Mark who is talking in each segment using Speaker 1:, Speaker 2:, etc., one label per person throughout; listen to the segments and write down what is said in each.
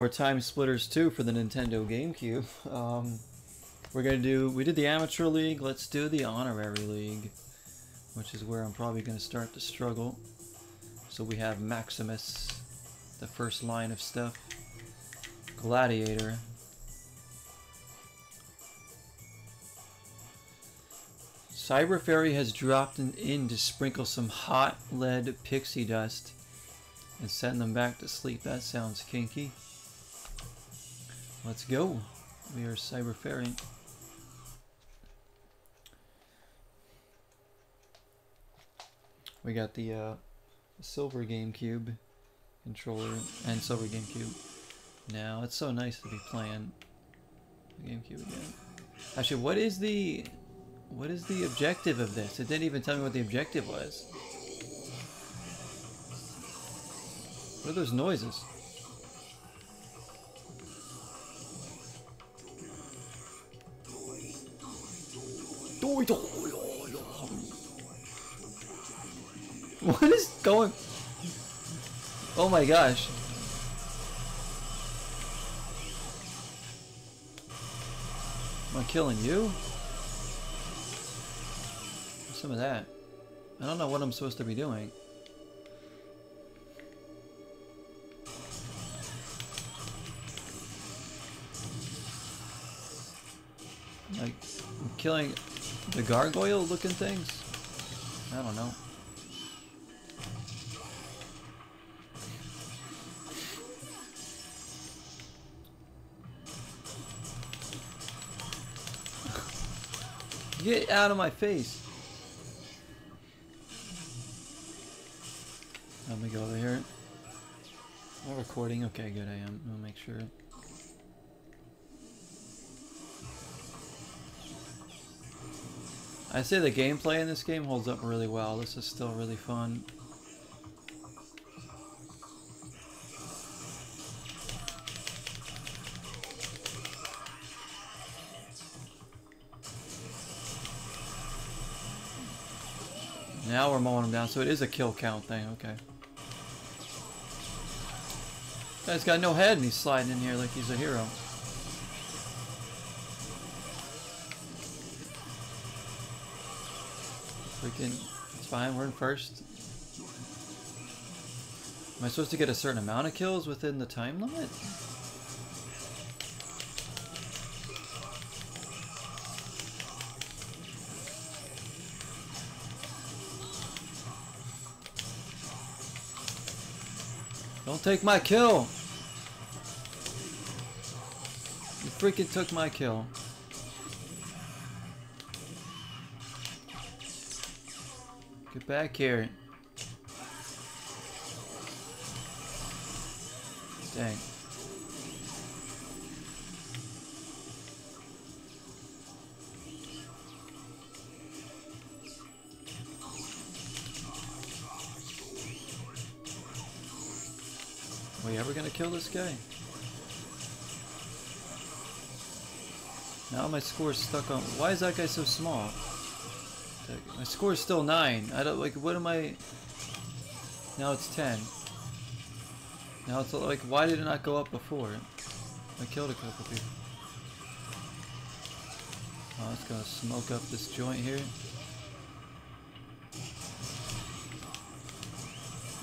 Speaker 1: Or TimeSplitters 2 for the Nintendo GameCube. Um, we're gonna do, we did the Amateur League, let's do the Honorary League, which is where I'm probably gonna start to struggle. So we have Maximus, the first line of stuff, Gladiator, Cyber Fairy has dropped in, in to sprinkle some hot lead pixie dust and send them back to sleep. That sounds kinky. Let's go. We are Cyber Fairy. We got the uh, silver GameCube controller and silver GameCube. Now it's so nice to be playing the GameCube again. Actually, what is the what is the objective of this? It didn't even tell me what the objective was. What are those noises? What is going? Oh my gosh. Am I killing you? Some of that. I don't know what I'm supposed to be doing. Like, I'm killing the gargoyle looking things? I don't know. Get out of my face. Let me go over here. Am I recording? Okay, good, I am. I'll make sure. I say the gameplay in this game holds up really well. This is still really fun. Now we're mowing them down, so it is a kill count thing, okay. Guy's got no head and he's sliding in here like he's a hero. Freaking, it's fine, we're in first. Am I supposed to get a certain amount of kills within the time limit? Don't take my kill! You freaking took my kill. Back here. Dang. Are we ever gonna kill this guy? Now my score's stuck on. Why is that guy so small? My score is still nine. I don't like. What am I? Now it's ten. Now it's like. Why did it not go up before? I killed a couple people. Oh, it's gonna smoke up this joint here.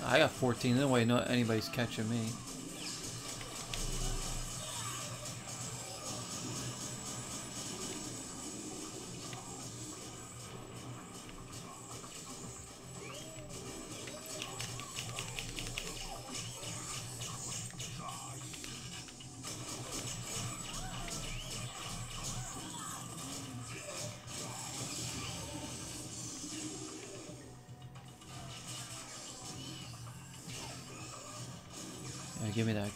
Speaker 1: I got 14. No way no anybody's catching me.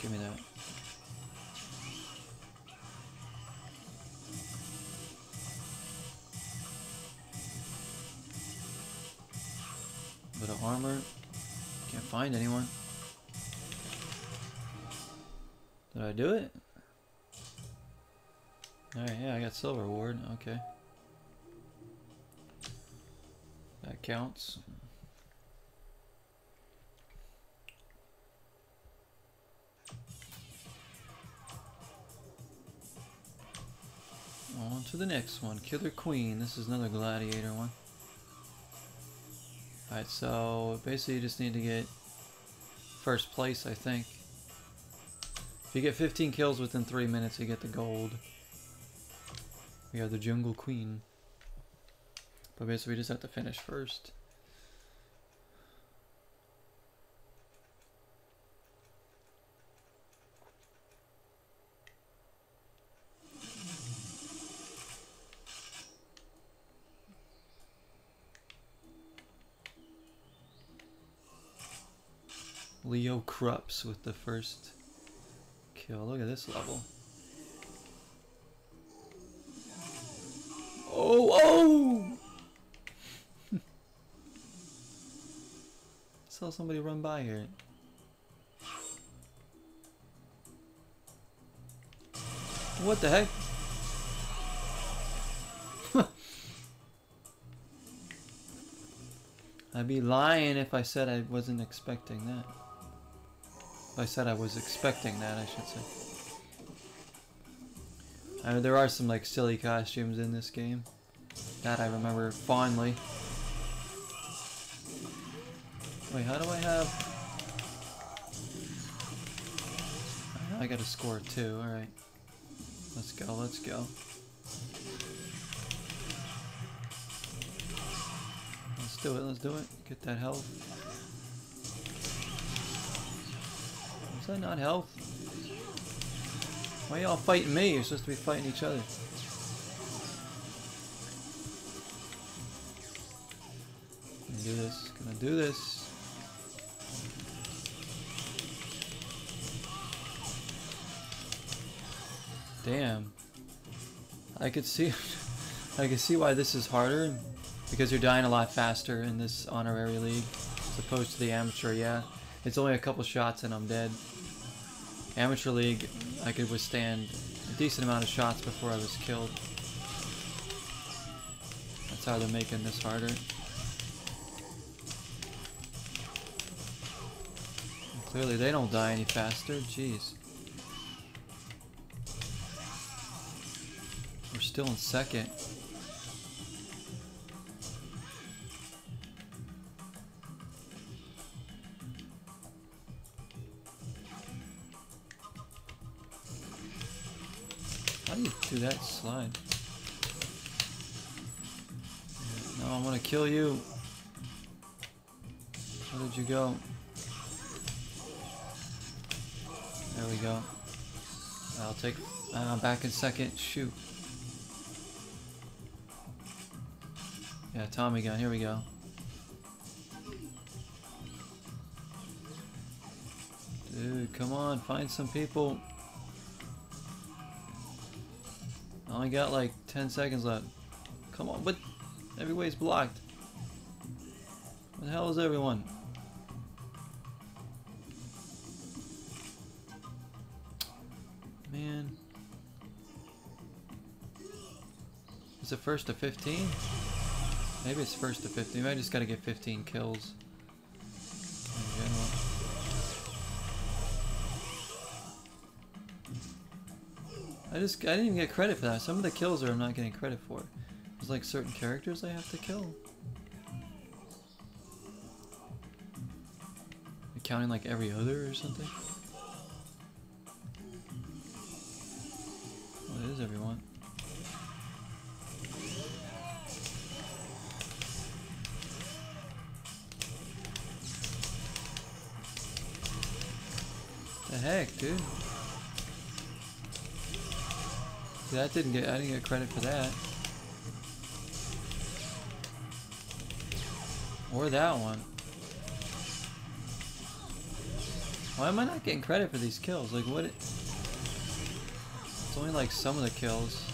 Speaker 1: Give me that. Bit of armor. Can't find anyone. Did I do it? Alright, yeah, I got silver ward. Okay. That counts. The next one. Killer Queen. This is another gladiator one. Alright, so basically you just need to get first place, I think. If you get 15 kills within 3 minutes, you get the gold. We are the Jungle Queen. But basically we just have to finish first. Leo Krupps with the first kill. Look at this level. Oh, oh! Saw somebody run by here. What the heck? I'd be lying if I said I wasn't expecting that. I said I was expecting that, I should say. I mean, there are some like silly costumes in this game that I remember fondly. Wait, how do I have... I got a score too, alright. Let's go, let's go. Let's do it, let's do it. Get that health. That not health? Why y'all fighting me? You're supposed to be fighting each other. Gonna do this. Gonna do this. Damn. I could see I could see why this is harder because you're dying a lot faster in this honorary league as opposed to the amateur, yeah. It's only a couple shots and I'm dead. Amateur League, I could withstand a decent amount of shots before I was killed. That's how they're making this harder. And clearly they don't die any faster, jeez. We're still in second. Slide. No, I want to kill you. Where did you go? There we go. I'll take... Uh, I'm back in second. Shoot. Yeah, Tommy gun. Here we go. Dude, come on. Find some people. I only got like 10 seconds left. Come on, but every way's blocked. What the hell is everyone? Man. Is it first to 15? Maybe it's first to 15. I just gotta get 15 kills. I just, I didn't even get credit for that. Some of the kills are I'm not getting credit for. There's like certain characters I have to kill. Counting like every other or something? Oh, what is everyone? The heck, dude? That didn't get, I didn't get credit for that. Or that one. Why am I not getting credit for these kills? Like what it... It's only like some of the kills.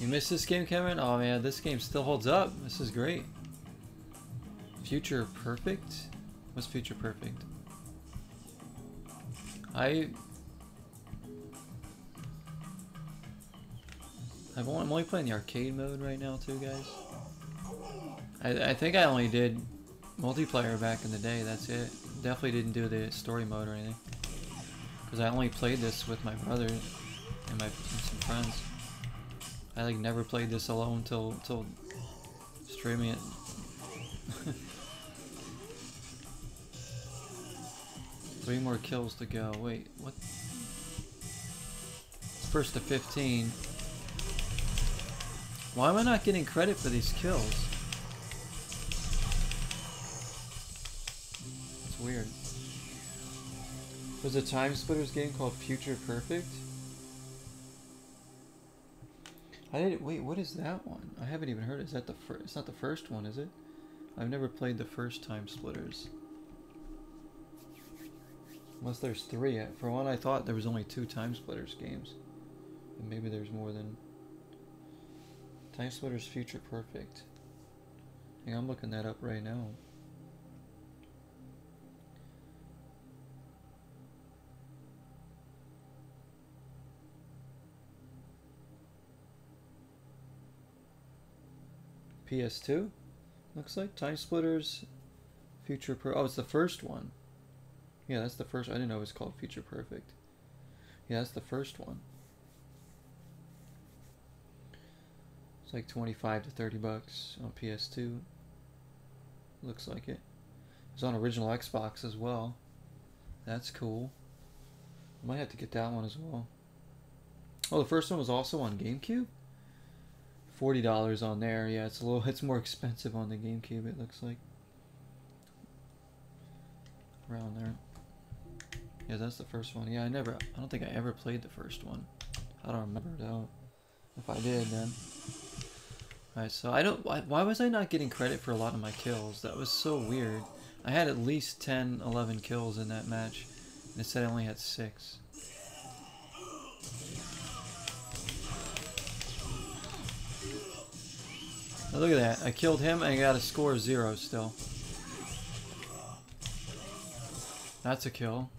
Speaker 1: You missed this game, Cameron? Oh man, this game still holds up. This is great. Future Perfect? What's Future Perfect? I... I'm only playing the arcade mode right now too, guys. I, I think I only did multiplayer back in the day, that's it. Definitely didn't do the story mode or anything. Because I only played this with my brother and my and some friends. I like never played this alone till till streaming it. Three more kills to go. Wait, what? First to 15. Why am I not getting credit for these kills? It's weird. There's a TimeSplitters game called Future Perfect. I didn't wait. What is that one? I haven't even heard. Is that the first? It's not the first one, is it? I've never played the first TimeSplitters. Unless there's three. Uh, for one, I thought there was only two TimeSplitters games, and maybe there's more than. TimeSplitters Future Perfect. Yeah, I'm looking that up right now. PS2? Looks like TimeSplitters Future Per Oh, it's the first one. Yeah, that's the first I didn't know it was called Future Perfect. Yeah, that's the first one. It's like 25 to 30 bucks on PS2. Looks like it. It's on original Xbox as well. That's cool. I might have to get that one as well. Oh, the first one was also on GameCube? Forty dollars on there. Yeah, it's a little. It's more expensive on the GameCube. It looks like around there. Yeah, that's the first one. Yeah, I never. I don't think I ever played the first one. I don't remember though. If I did, then. Alright, so I don't. Why, why was I not getting credit for a lot of my kills? That was so weird. I had at least 10, 11 kills in that match. And it said I only had six. Now look at that. I killed him and I got a score of zero still. That's a kill.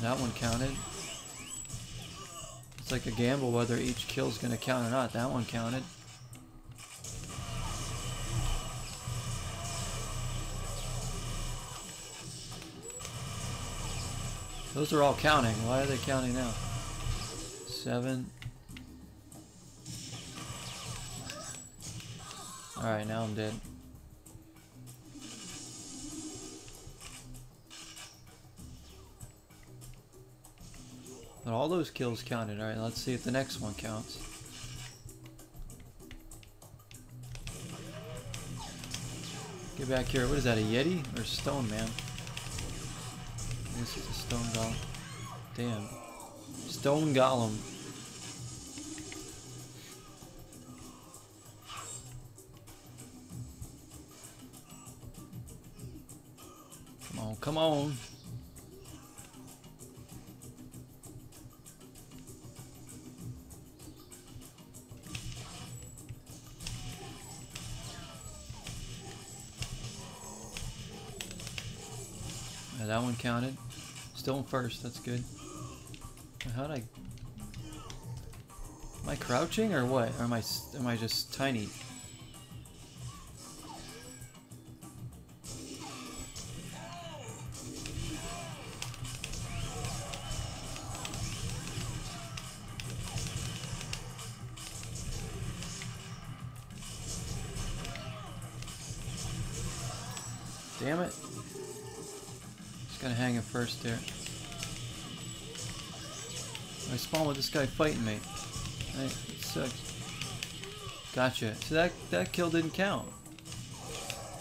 Speaker 1: That one counted. It's like a gamble whether each kill is going to count or not. That one counted. Those are all counting. Why are they counting now? seven. Alright, now I'm dead. But all those kills counted. Alright, let's see if the next one counts. Get back here. What is that, a Yeti or Stone Man? This is a Stone Golem. Damn. Stone Golem. Come on, come on. That one counted. Still in first, that's good. How'd I... Am I crouching or what? Or am I, am I just tiny? This guy fighting me. Right, sucks. Gotcha. So that, that kill didn't count.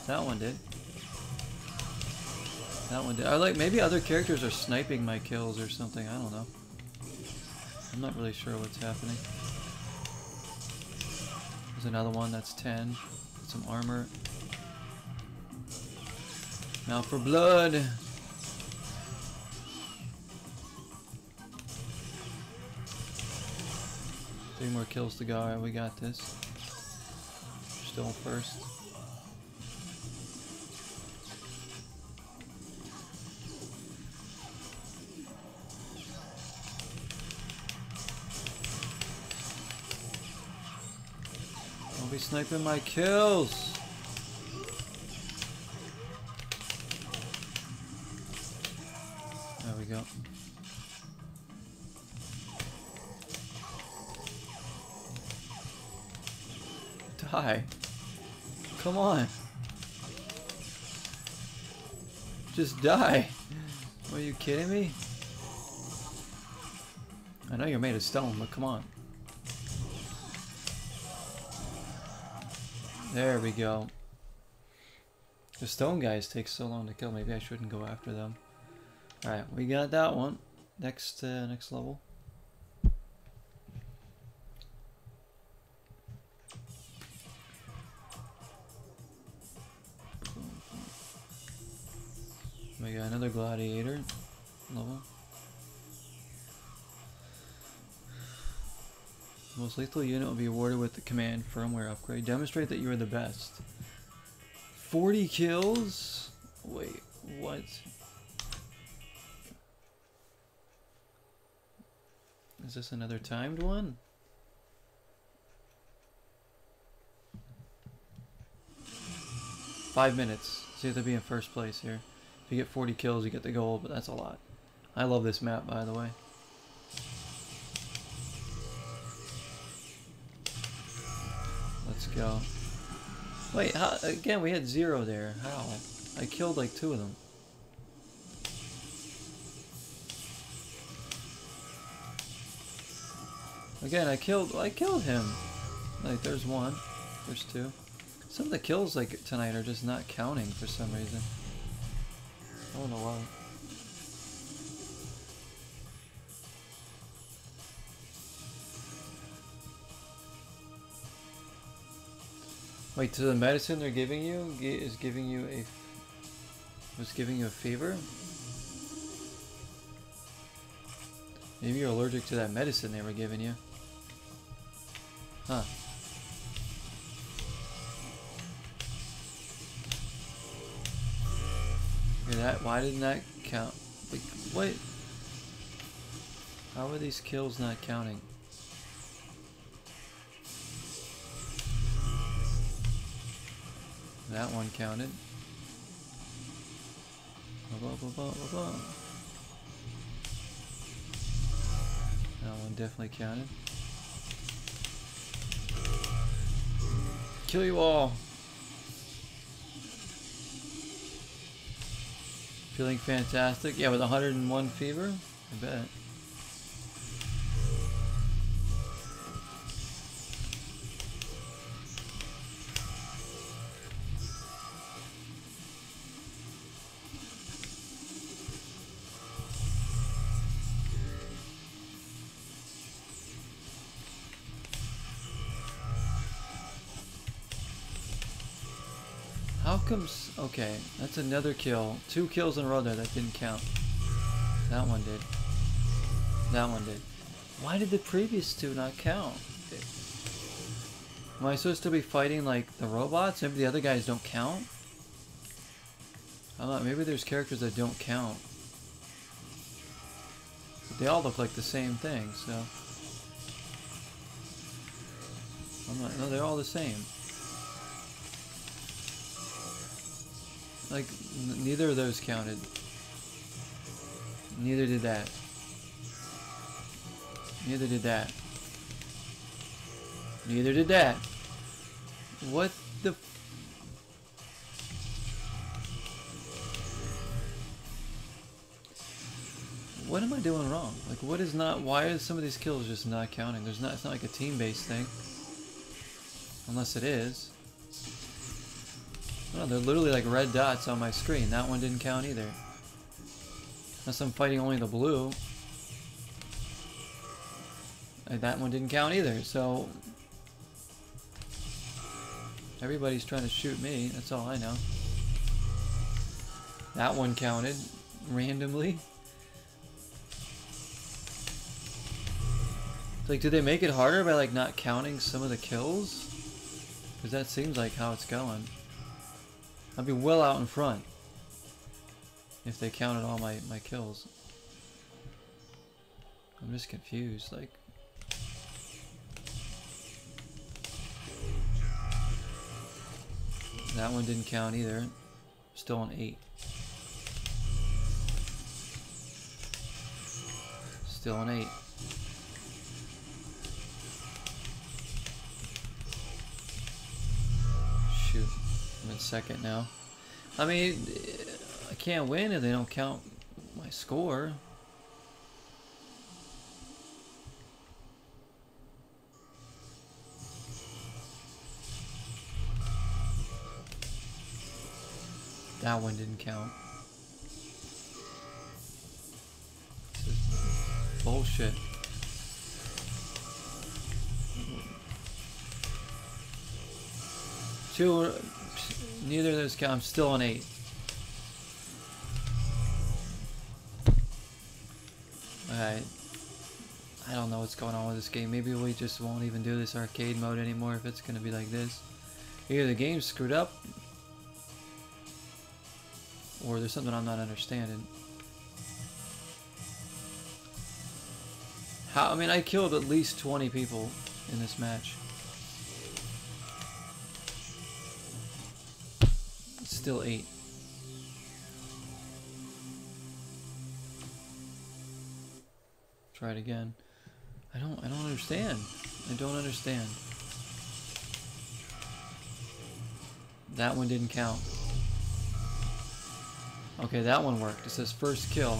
Speaker 1: That one did. That one did. I like maybe other characters are sniping my kills or something. I don't know. I'm not really sure what's happening. There's another one that's 10. Some armor. Now for blood. Three more kills to go. Alright, we got this. Still first. Be sniping my kills. Just die. Are you kidding me? I know you're made of stone, but come on. There we go. The stone guys take so long to kill. Maybe I shouldn't go after them. Alright, we got that one. Next, uh, next level. We got another gladiator level. Most lethal unit will be awarded with the command firmware upgrade. Demonstrate that you are the best. 40 kills? Wait, what? Is this another timed one? Five minutes. You have to be in first place here. If you get 40 kills, you get the gold, but that's a lot. I love this map, by the way. Let's go. Wait, how, again, we had zero there. How? I killed like two of them. Again, I killed, I killed him. Like, there's one. There's two. Some of the kills, like, tonight are just not counting for some reason. I don't know why. Wait, so the medicine they're giving you is giving you a was giving you a fever? Maybe you're allergic to that medicine they were giving you. Huh. That why didn't that count? Like, what? How are these kills not counting? That one counted. That one definitely counted. Kill you all! Feeling fantastic? Yeah, with 101 fever? I bet. Okay, that's another kill. Two kills in a row there. That didn't count. That one did. That one did. Why did the previous two not count? Am I supposed to be fighting, like, the robots? Maybe the other guys don't count? I don't know. Maybe there's characters that don't count. But they all look like the same thing, so... I'm not... No, they're all the same. Like, neither of those counted. Neither did that. Neither did that. Neither did that. What the... What am I doing wrong? Like, what is not... Why is some of these kills just not counting? There's not... It's not like a team-based thing. Unless it is. Oh, they're literally like red dots on my screen. That one didn't count either. Unless I'm fighting only the blue. And that one didn't count either, so... Everybody's trying to shoot me, that's all I know. That one counted randomly. like, do they make it harder by like not counting some of the kills? Because that seems like how it's going. I'd be well out in front if they counted all my, my kills. I'm just confused, like... That one didn't count either. Still on 8. Still on 8. Second now. I mean, I can't win if they don't count my score. That one didn't count. Bullshit. Two, neither of those count. I'm still on eight. Alright. I don't know what's going on with this game. Maybe we just won't even do this arcade mode anymore if it's gonna be like this. Either the game's screwed up, or there's something I'm not understanding. How, I mean, I killed at least 20 people in this match. Still 8. Try it again. I don't I don't understand. I don't understand. That one didn't count. Okay, that one worked. It says first kill.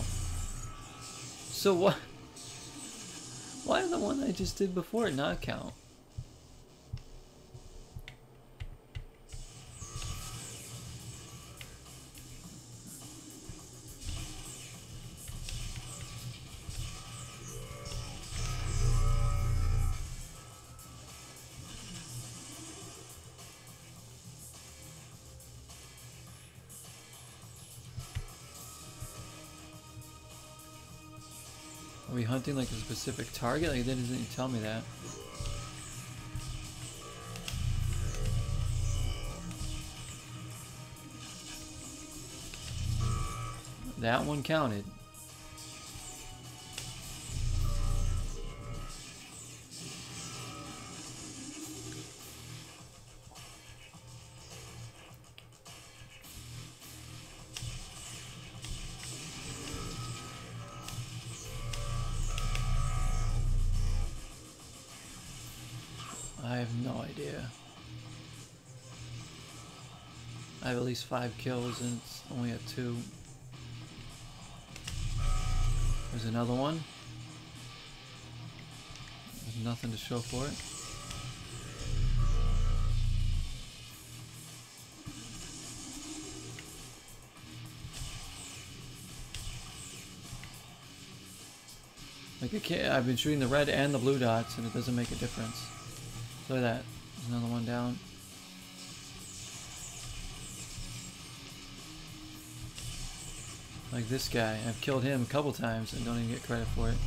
Speaker 1: So what? Why did the one I just did before not count? We like a specific target? Like, they didn't tell me that. That one counted. Least five kills and it's only at two. There's another one. There's nothing to show for it. Like I can't, I've been shooting the red and the blue dots and it doesn't make a difference. Look at that. There's another one down. Like this guy. I've killed him a couple times and don't even get credit for it.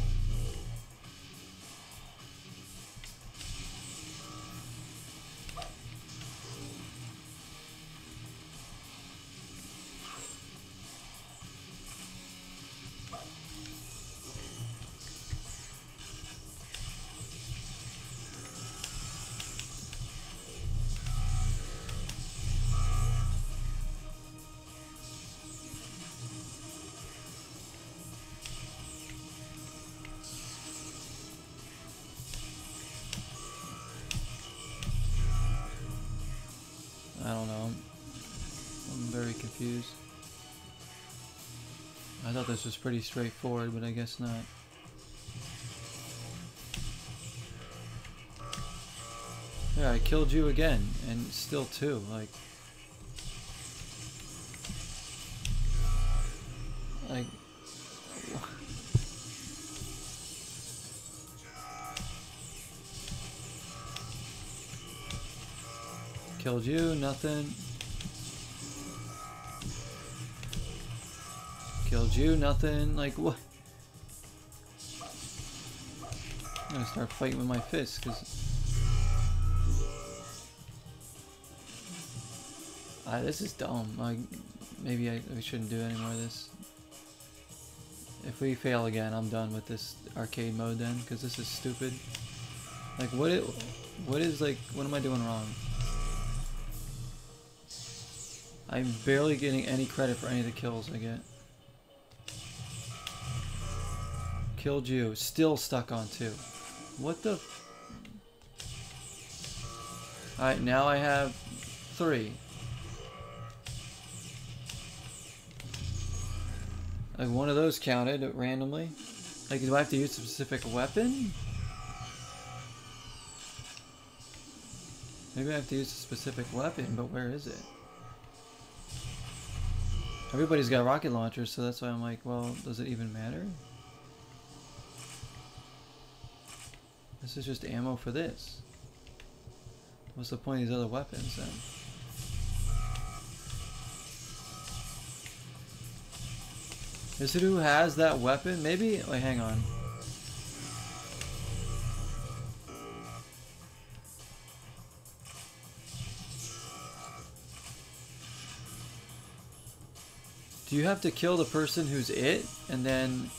Speaker 1: Thought this was pretty straightforward, but I guess not. Yeah, I killed you again, and still two, like... Like... Killed you, nothing. Killed you, nothing. Like, what? I'm gonna start fighting with my fists, because... Ah, this is dumb. Like, maybe I, we shouldn't do any more of this. If we fail again, I'm done with this arcade mode then, because this is stupid. Like, what it, what is, like, what am I doing wrong? I'm barely getting any credit for any of the kills I get. Killed you. Still stuck on two. What the... Alright, now I have three. Like one of those counted randomly. Like, do I have to use a specific weapon? Maybe I have to use a specific weapon, but where is it? Everybody's got rocket launchers, so that's why I'm like, well, does it even matter? This is just ammo for this. What's the point of these other weapons then? Is it who has that weapon? Maybe? Wait, hang on. Do you have to kill the person who's it, and then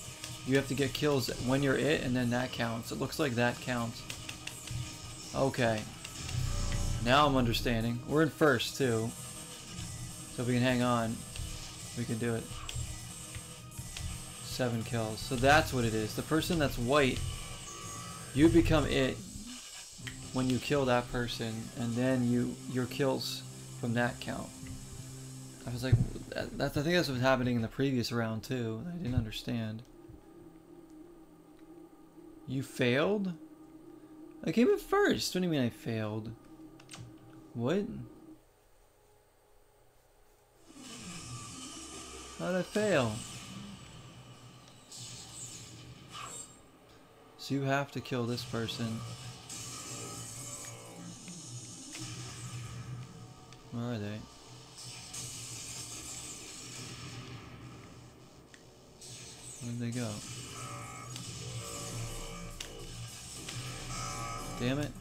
Speaker 1: you have to get kills when you're it, and then that counts? It looks like that counts. Okay. Now I'm understanding. We're in first, too. So if we can hang on, we can do it. Seven kills. So that's what it is. The person that's white, you become it when you kill that person, and then you your kills from that count. I was like, that's I think that's what's happening in the previous round too. I didn't understand. You failed? I came in first. What do you mean I failed? What? How did I fail? So you have to kill this person. Where are they? Where'd they go? Damn it.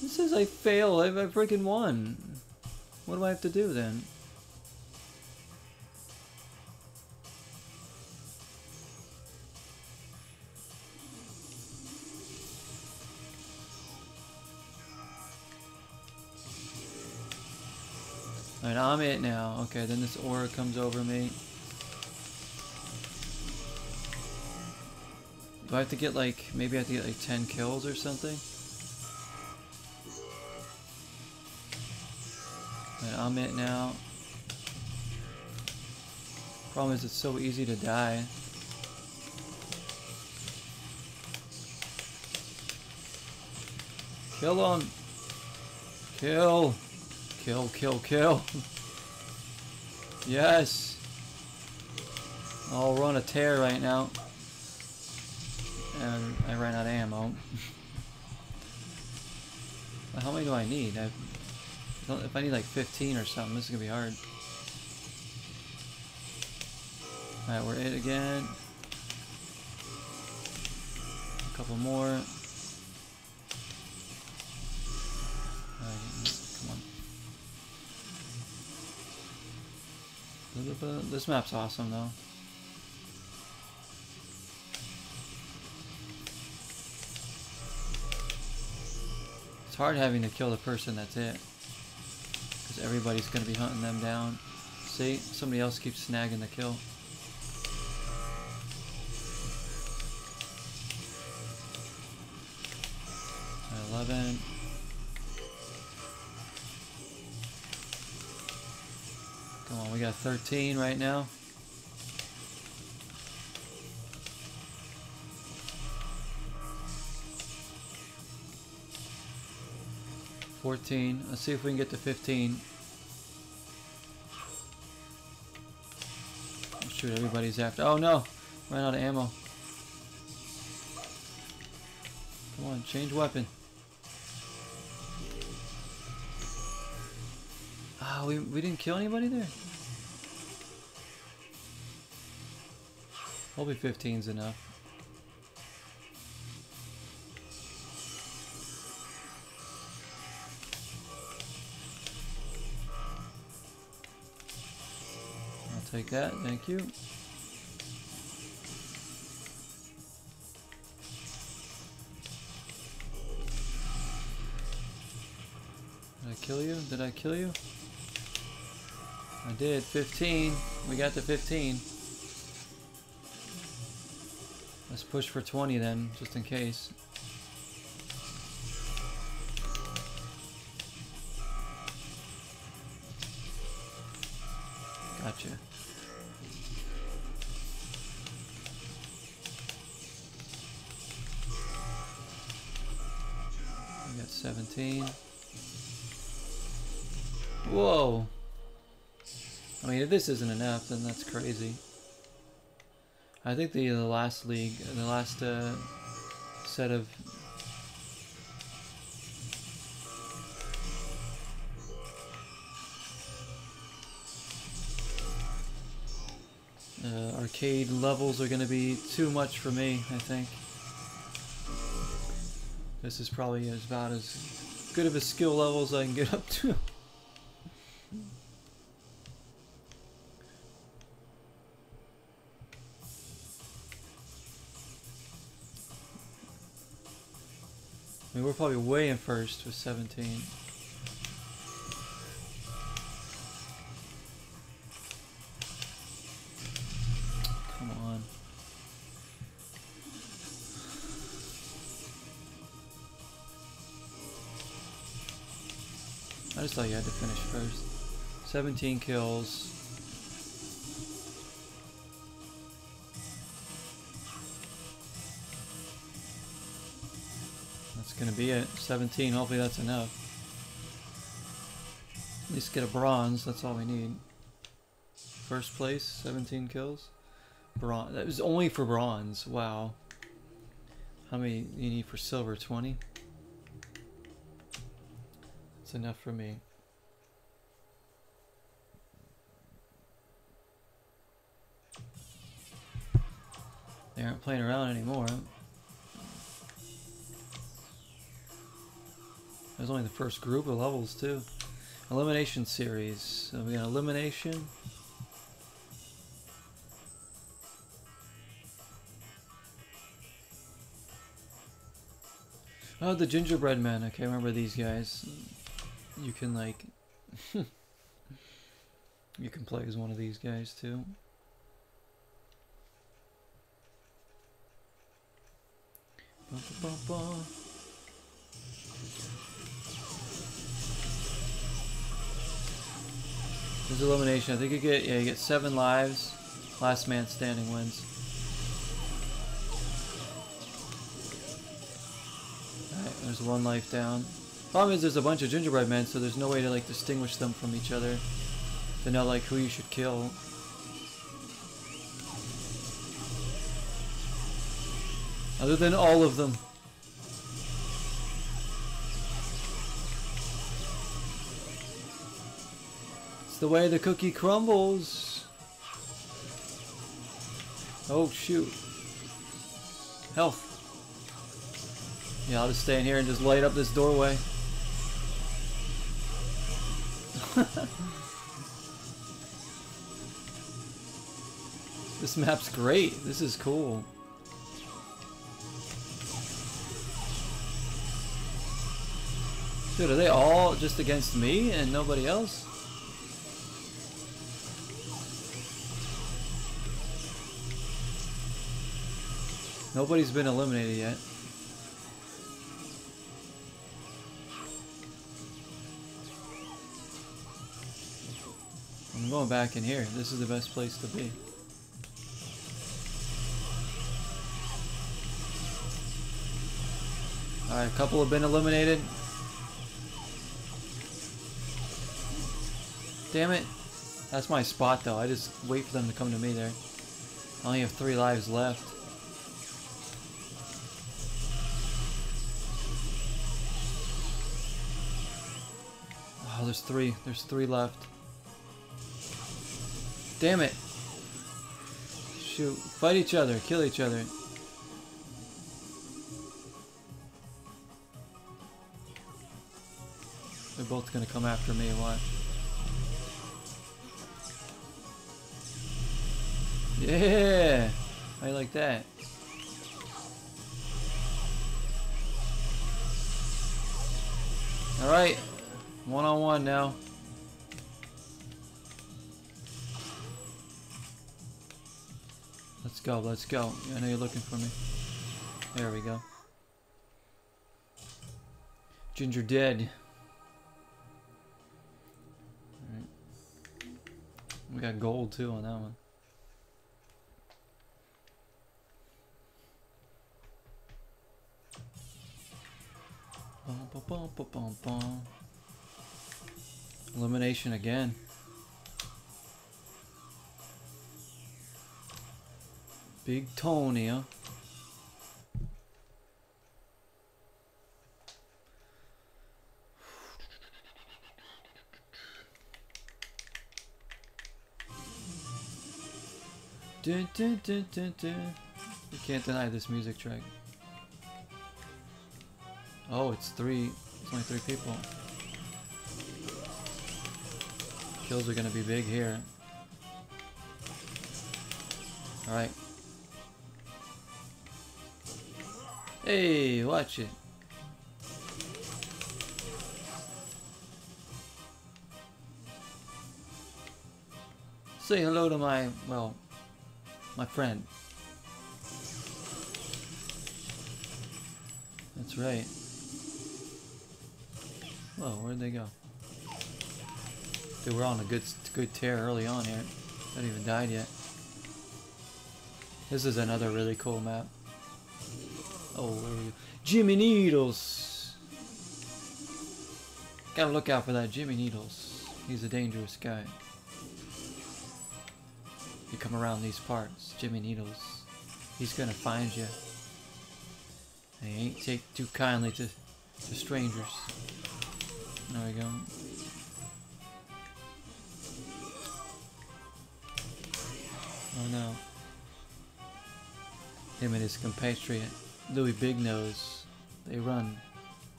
Speaker 1: This says I fail. I, I freaking won. What do I have to do then? Alright, I'm it now. Okay, then this aura comes over me. Do I have to get like, maybe I have to get like 10 kills or something? And I'm it now. Problem is it's so easy to die. Kill him! Kill! Kill, kill, kill! yes! I'll run a tear right now and I ran out of ammo. How many do I need? I, if I need like 15 or something, this is gonna be hard. Alright, we're it again. A couple more. Come on. This map's awesome though. It's hard having to kill the person that's it. Because everybody's going to be hunting them down. See? Somebody else keeps snagging the kill. Eleven. Come on, we got 13 right now. 14. Let's see if we can get to 15. Oh, shoot, everybody's after. Oh no! Ran out of ammo. Come on, change weapon. Ah, oh, we, we didn't kill anybody there? Hopefully 15's enough. Take that, thank you. Did I kill you? Did I kill you? I did. 15. We got to 15. Let's push for 20 then, just in case. This isn't enough, then that's crazy. I think the, the last league, the last uh, set of uh, arcade levels are going to be too much for me, I think. This is probably as about as good of a skill level as I can get up to. First with 17. Come on. I just thought you had to finish first. 17 kills. That's gonna be it. 17, hopefully that's enough. At least get a bronze, that's all we need. First place, 17 kills. Bronze. That was only for bronze. Wow. How many you need for silver? 20? That's enough for me. They aren't playing around anymore. That was only the first group of levels too. Elimination series. So we got elimination. Oh, the gingerbread men. Okay, I remember these guys. You can like, you can play as one of these guys too. Ba, ba, ba, There's elimination. I think you get yeah, you get seven lives. Last man standing wins. Alright, there's one life down. Problem is there's a bunch of gingerbread men, so there's no way to like distinguish them from each other. To know like who you should kill. Other than all of them. It's the way the cookie crumbles. Oh shoot. Health. Yeah, I'll just stay in here and just light up this doorway. this map's great. This is cool. Dude, are they all just against me and nobody else? Nobody's been eliminated yet. I'm going back in here. This is the best place to be. Alright, a couple have been eliminated. Damn it. That's my spot though. I just wait for them to come to me there. I only have three lives left. There's three. There's three left. Damn it. Shoot. Fight each other. Kill each other. They're both gonna come after me. What? Yeah! I like that. Alright. One on one now. Let's go, let's go. I know you're looking for me. There we go. Ginger dead. We got gold too on that one. Bum, bum, bum. Elimination again. Big Tony, huh? Dun, dun, dun, dun, dun. You can't deny this music track. Oh, it's three. It's only three people. Kills are gonna be big here. Alright. Hey, watch it. Say hello to my, well, my friend. That's right. Whoa, where'd they go? They were on a good good tear early on here. Haven't even died yet. This is another really cool map. Oh, where are you? Jimmy Needles! Gotta look out for that Jimmy Needles. He's a dangerous guy. You come around these parts, Jimmy Needles. He's gonna find you. He ain't take too kindly to, to strangers. There we go. Oh no. Him and his compatriot, Louis Big Nose, they run.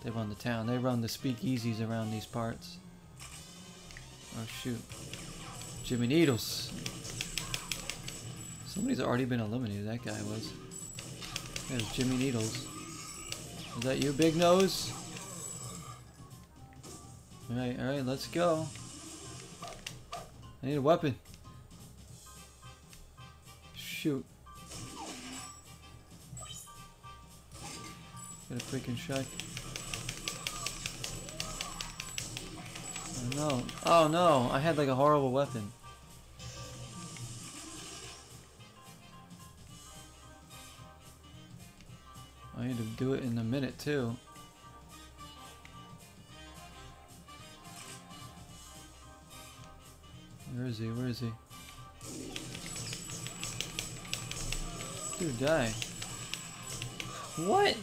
Speaker 1: They run the town. They run the speakeasies around these parts. Oh shoot. Jimmy Needles. Somebody's already been eliminated, that guy was. There's Jimmy Needles. Is that you, Big Nose? Alright, alright, let's go. I need a weapon. Shoot. Get a freaking shot. Oh no. Oh no, I had like a horrible weapon. I need to do it in a minute too. Where is he? Where is he? Dude, die. What?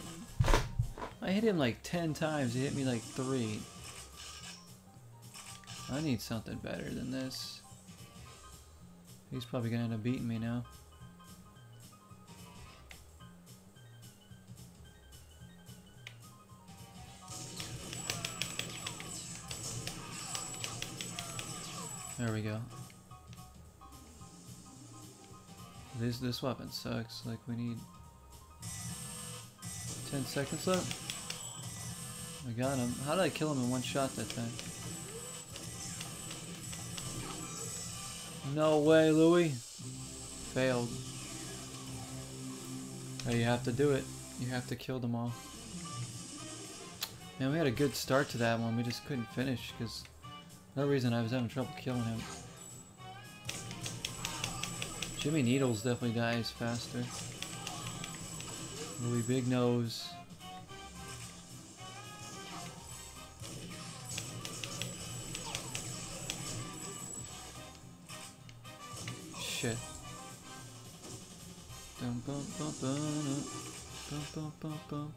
Speaker 1: I hit him like 10 times. He hit me like 3. I need something better than this. He's probably gonna end up beating me now. There we go. This this weapon sucks. Like we need ten seconds left. I got him. How did I kill him in one shot that time? No way, Louis. Failed. Oh, you have to do it. You have to kill them all. Man, we had a good start to that one. We just couldn't finish because no reason I was having trouble killing him. Jimmy Needles definitely dies faster. Louis Big Nose. Shit. Bum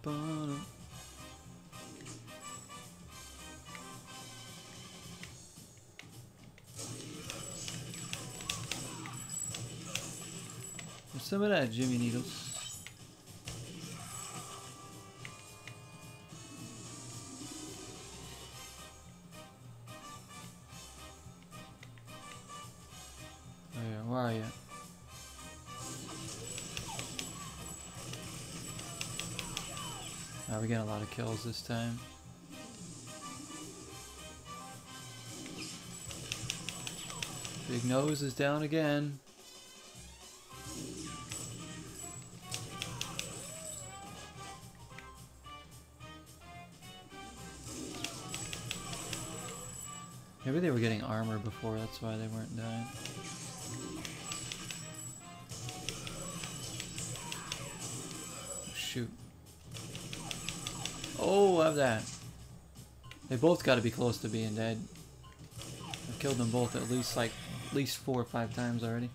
Speaker 1: bum There's some of that Jimmy Needles. we got a lot of kills this time. Big Nose is down again. Maybe they were getting armor before, that's why they weren't dying. Shoot. Oh, I have that. They both got to be close to being dead. I've killed them both at least like at least four or five times already.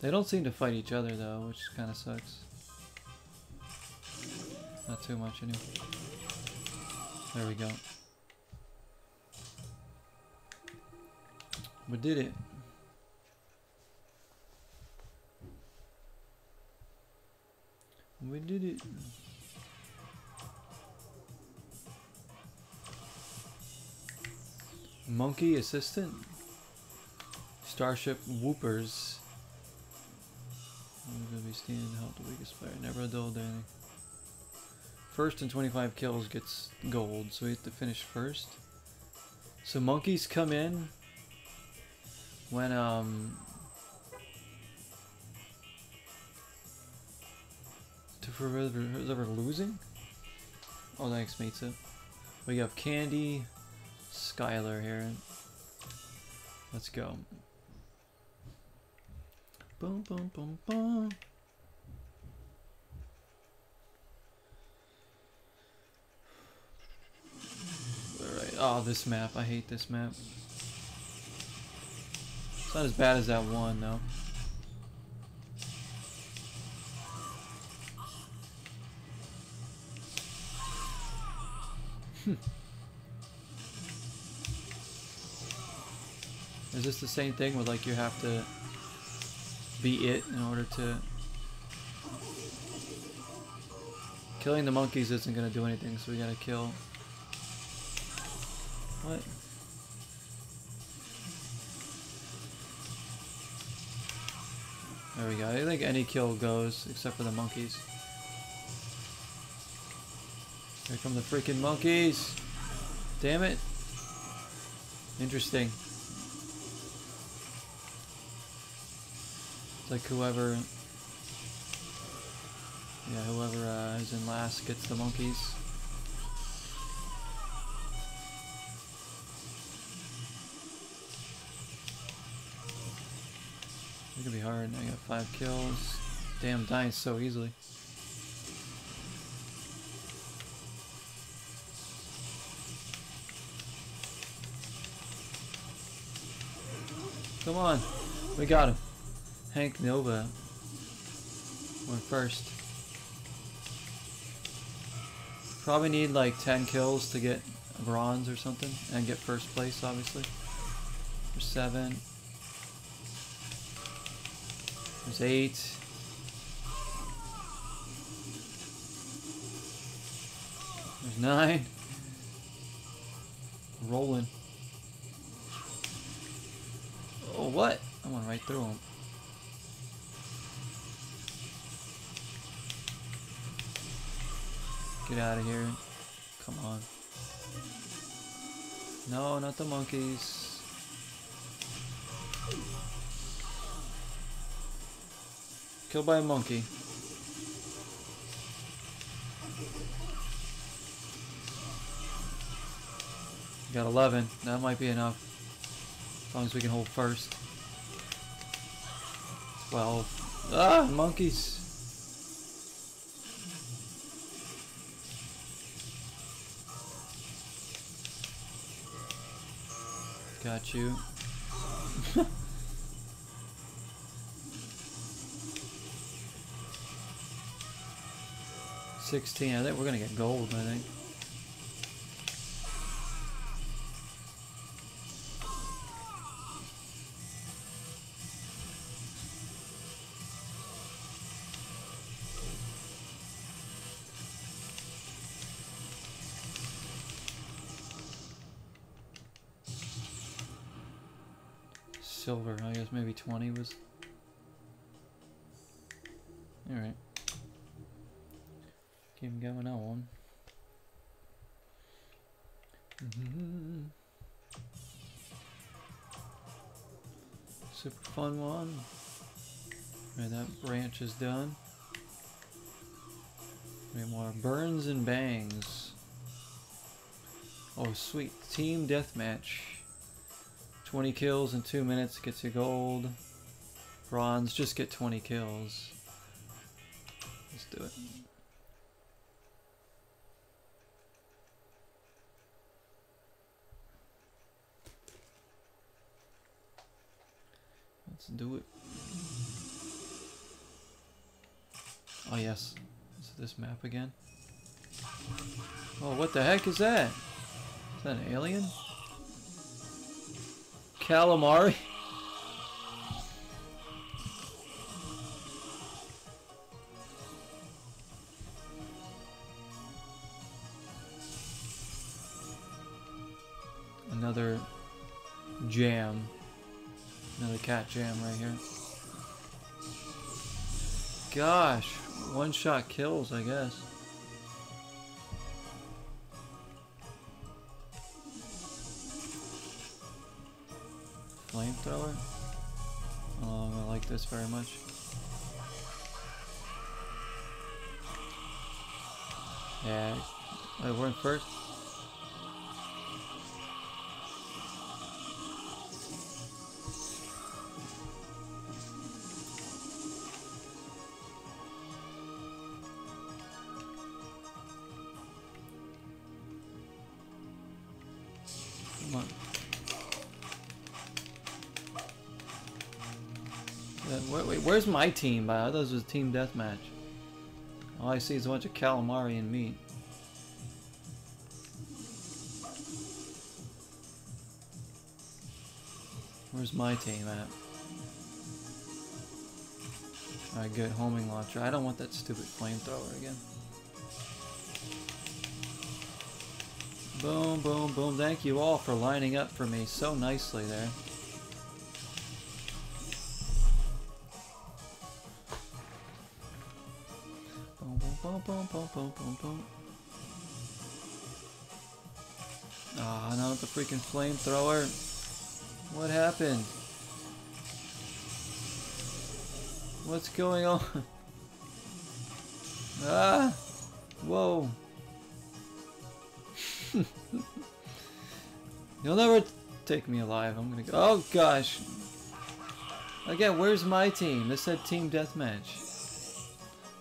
Speaker 1: They don't seem to fight each other though, which kind of sucks. Not too much anyway. There we go. We did it. We did it. Monkey assistant. Starship Whoopers. I'm gonna be standing to help the weakest player. Never a dull day. First and 25 kills gets gold, so we have to finish first. So monkeys come in when um to for who's ever losing. Oh, thanks, Mitsu. We have Candy, Skylar here. Let's go. Boom, boom, boom, boom. Alright, oh, this map. I hate this map. It's not as bad as that one, though. Hmm. Is this the same thing where like you have to be it in order to killing the monkeys isn't gonna do anything so we gotta kill what? There we go. I think any kill goes except for the monkeys. Here come the freaking monkeys. Damn it. Interesting. It's like whoever, yeah, whoever uh, is in last gets the monkeys. Could be hard. I got five kills. Damn, dying so easily. Come on, we got him. Hank Nova went first. Probably need like 10 kills to get bronze or something and get first place obviously. There's 7. There's 8. There's 9. Rolling. Oh, what? I went right through him. Get out of here. Come on. No, not the monkeys. Killed by a monkey. Got 11. That might be enough. As long as we can hold first. 12. Ah, monkeys. Got you. Sixteen. I think we're gonna get gold. I think. silver. I guess maybe 20 was... branch is done. We more burns and bangs. Oh, sweet. Team deathmatch. 20 kills in 2 minutes gets you gold. Bronze, just get 20 kills. Let's do it. Let's do it. Oh yes. This map again? Oh, what the heck is that? Is that an alien? Calamari? Another jam. Another cat jam right here. Gosh, one shot kills, I guess. Flamethrower? Oh, I like this very much. Yeah, wait, we're first? My team? I thought this was team deathmatch. All I see is a bunch of calamari and meat. Where's my team at? Alright, good. Homing launcher. I don't want that stupid flamethrower again. Boom, boom, boom. Thank you all for lining up for me so nicely there. Ah, not the freaking flamethrower. What happened? What's going on? ah! Whoa! You'll never take me alive. I'm gonna go. Oh gosh! Again, where's my team? This said team deathmatch.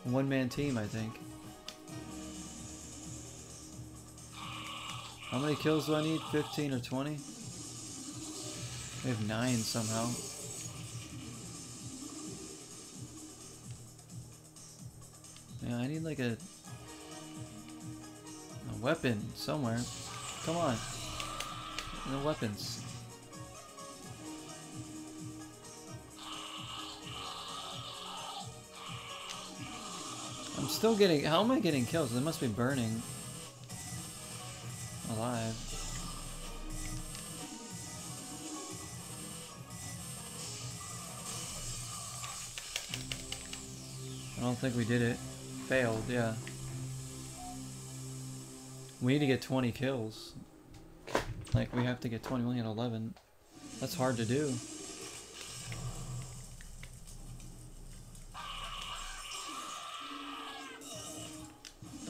Speaker 1: One man team, I think. How many kills do I need? 15 or 20? I have 9 somehow. Yeah, I need like a, a weapon somewhere. Come on. No weapons. I'm still getting. How am I getting kills? They must be burning. Alive. I don't think we did it. Failed, yeah. We need to get 20 kills. Like, we have to get 20, we only had 11. That's hard to do.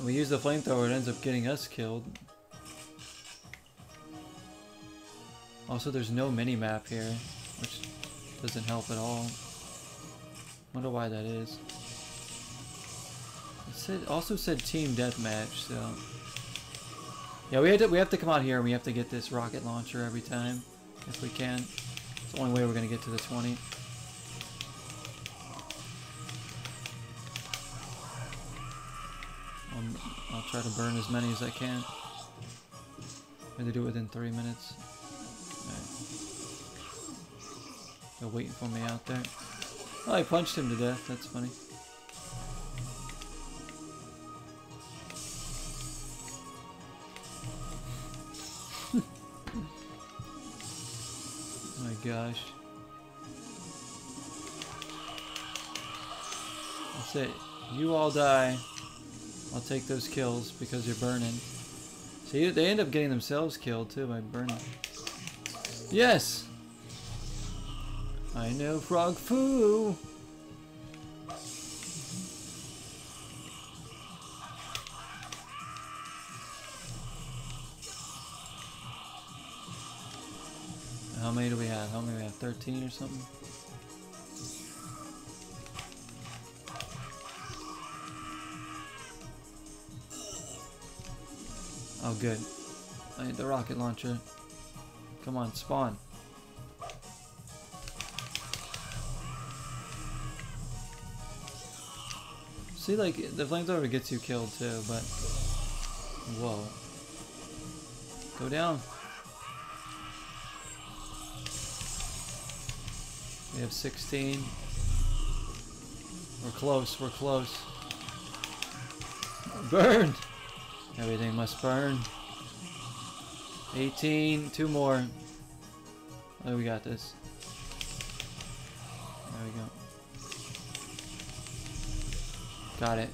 Speaker 1: we use the flamethrower, it ends up getting us killed. Also, there's no mini-map here, which doesn't help at all. Wonder why that is. It said, also said team deathmatch, so... Yeah, we have to we have to come out here and we have to get this rocket launcher every time, if we can. It's the only way we're gonna get to the 20. Um, I'll try to burn as many as I can. I have to do it within three minutes. They're waiting for me out there. Oh, I punched him to death. That's funny. my gosh. That's it. You all die. I'll take those kills because you're burning. See, they end up getting themselves killed too by burning. Yes! I know Frog foo. How many do we have? How many do we have? 13 or something? Oh, good. I need the rocket launcher. Come on, spawn. See, like, the flamethrower gets you killed too, but... Whoa. Go down. We have 16. We're close, we're close. Burned! Everything must burn. 18, two more. Oh, we got this. Got it.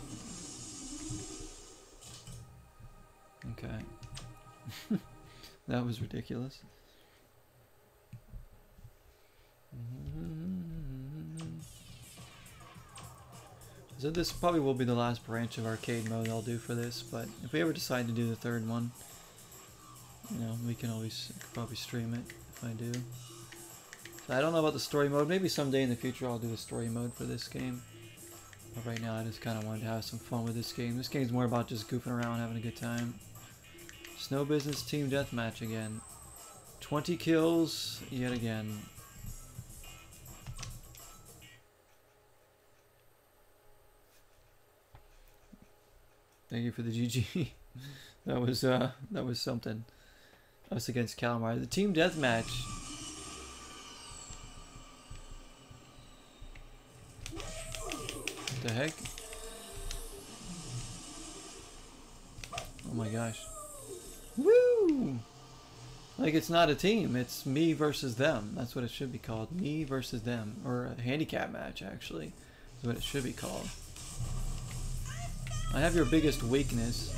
Speaker 1: Okay. that was ridiculous. So this probably will be the last branch of arcade mode I'll do for this, but if we ever decide to do the third one, you know, we can always probably stream it if I do. So I don't know about the story mode. Maybe someday in the future I'll do the story mode for this game. But right now I just kind of wanted to have some fun with this game. This game's more about just goofing around, having a good time. Snow Business Team Deathmatch again. 20 kills yet again. Thank you for the GG. that was uh that was something. Us against Calamari. The team deathmatch. The heck? Oh my gosh. Woo! Like it's not a team, it's me versus them. That's what it should be called. Me versus them. Or a handicap match actually. Is what it should be called. I have your biggest weakness.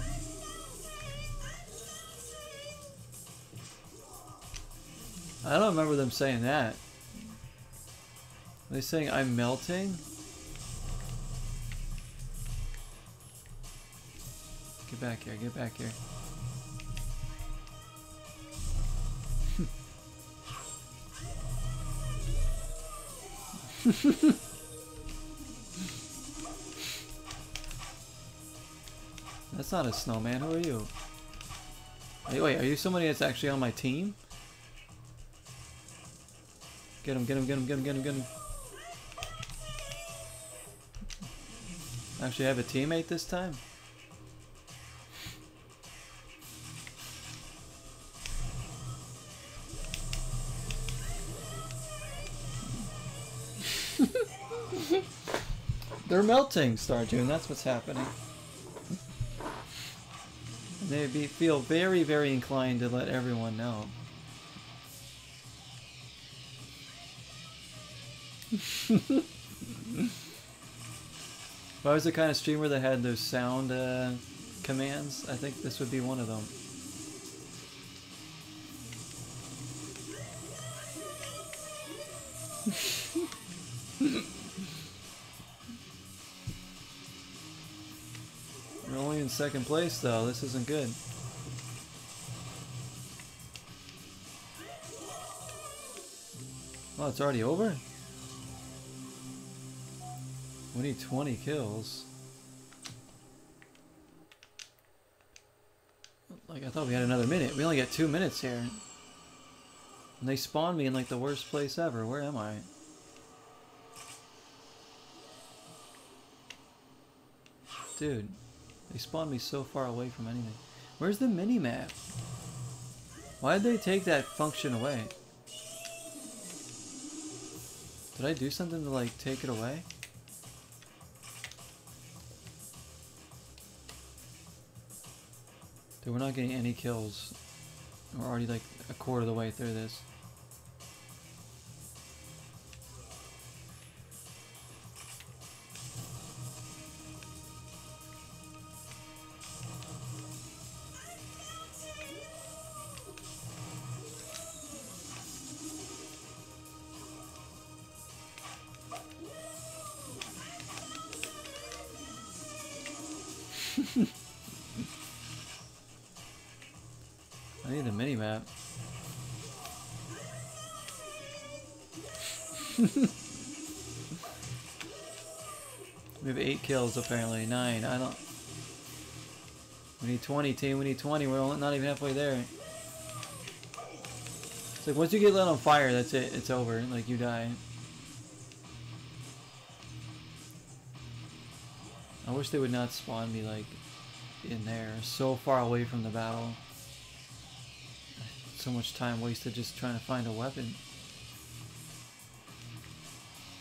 Speaker 1: I don't remember them saying that. Are they saying I'm melting? Get back here, get back here. That's not a snowman. Who are you? Wait, wait, are you somebody that's actually on my team? Get him, get him, get him, get him, get him, get him. Actually I have a teammate this time? They're melting, Star June. That's what's happening. They be, feel very, very inclined to let everyone know. if I was the kind of streamer that had those sound uh, commands, I think this would be one of them. in second place though, this isn't good. Oh, it's already over? We need 20 kills. Like, I thought we had another minute. We only got two minutes here. And they spawned me in like the worst place ever. Where am I? Dude. They spawned me so far away from anything. Where's the mini-map? Why did they take that function away? Did I do something to like take it away? Dude, we're not getting any kills. We're already like a quarter of the way through this. We have eight kills apparently. Nine. I don't. We need 20, team. We need 20. We're not even halfway there. It's like once you get lit on fire, that's it. It's over. Like you die. I wish they would not spawn me like in there, so far away from the battle. So much time wasted just trying to find a weapon.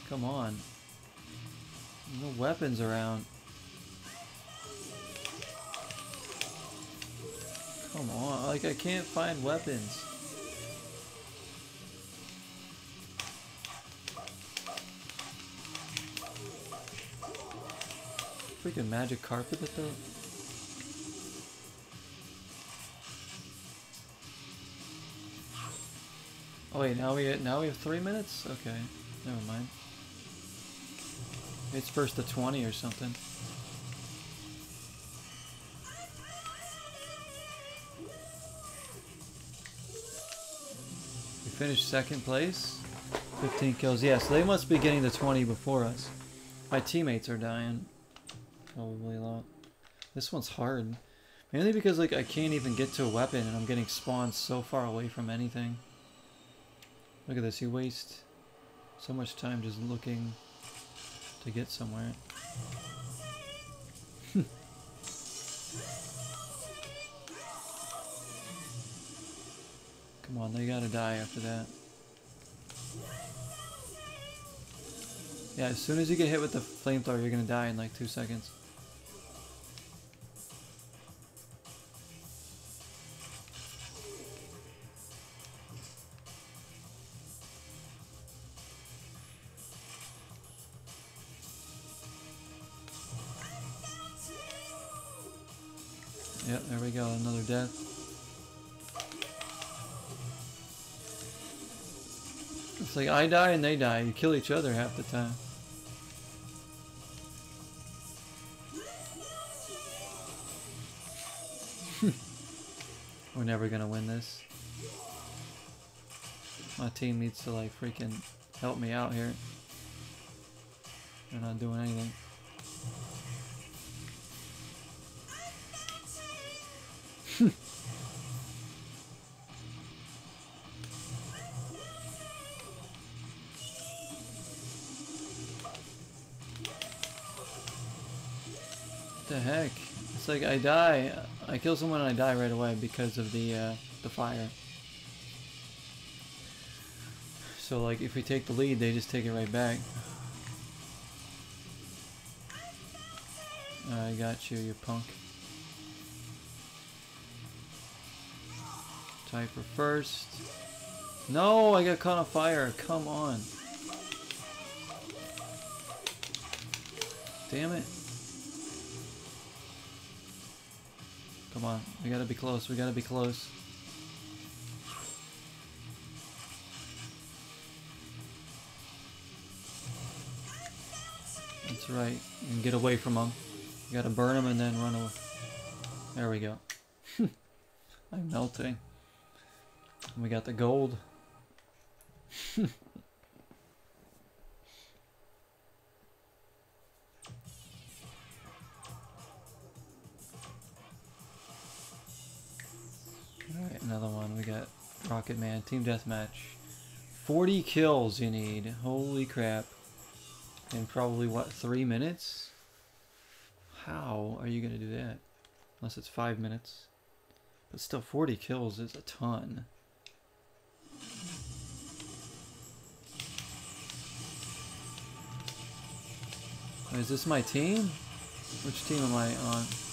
Speaker 1: Come on. No weapons around. Come on, like I can't find weapons. Freaking magic carpet that though. Oh wait, now we now we have three minutes. Okay, never mind. It's first to twenty or something. We finished second place. 15 kills. Yeah, so they must be getting to 20 before us. My teammates are dying. Probably a lot. This one's hard. Mainly because like I can't even get to a weapon and I'm getting spawned so far away from anything. Look at this, you waste so much time just looking to get somewhere. Come on, they gotta die after that. Yeah, as soon as you get hit with the flamethrower, you're gonna die in like two seconds. I die and they die. You kill each other half the time. We're never gonna win this. My team needs to like freaking help me out here. They're not doing anything. It's like I die, I kill someone and I die right away because of the uh, the fire. So like if we take the lead, they just take it right back. I got you, you punk. Typer first. No, I got caught on fire. Come on. Damn it. Come on, we gotta be close, we gotta be close. That's right, and get away from them. You gotta burn them and then run away. There we go. I'm melting. We got the gold. Rocket Man. Team Deathmatch. 40 kills you need. Holy crap. In probably, what, three minutes? How are you going to do that? Unless it's five minutes. But still, 40 kills is a ton. Is this my team? Which team am I on?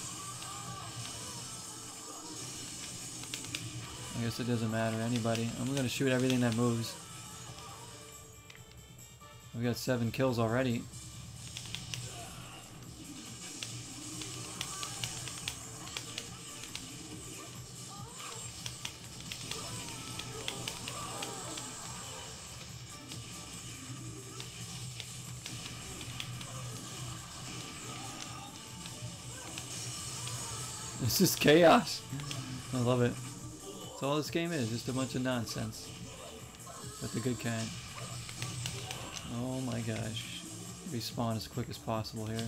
Speaker 1: I guess it doesn't matter. Anybody. I'm gonna shoot everything that moves. We got seven kills already. This is chaos. I love it. All this game is, just a bunch of nonsense. But the good kind. Oh my gosh. Respawn as quick as possible here.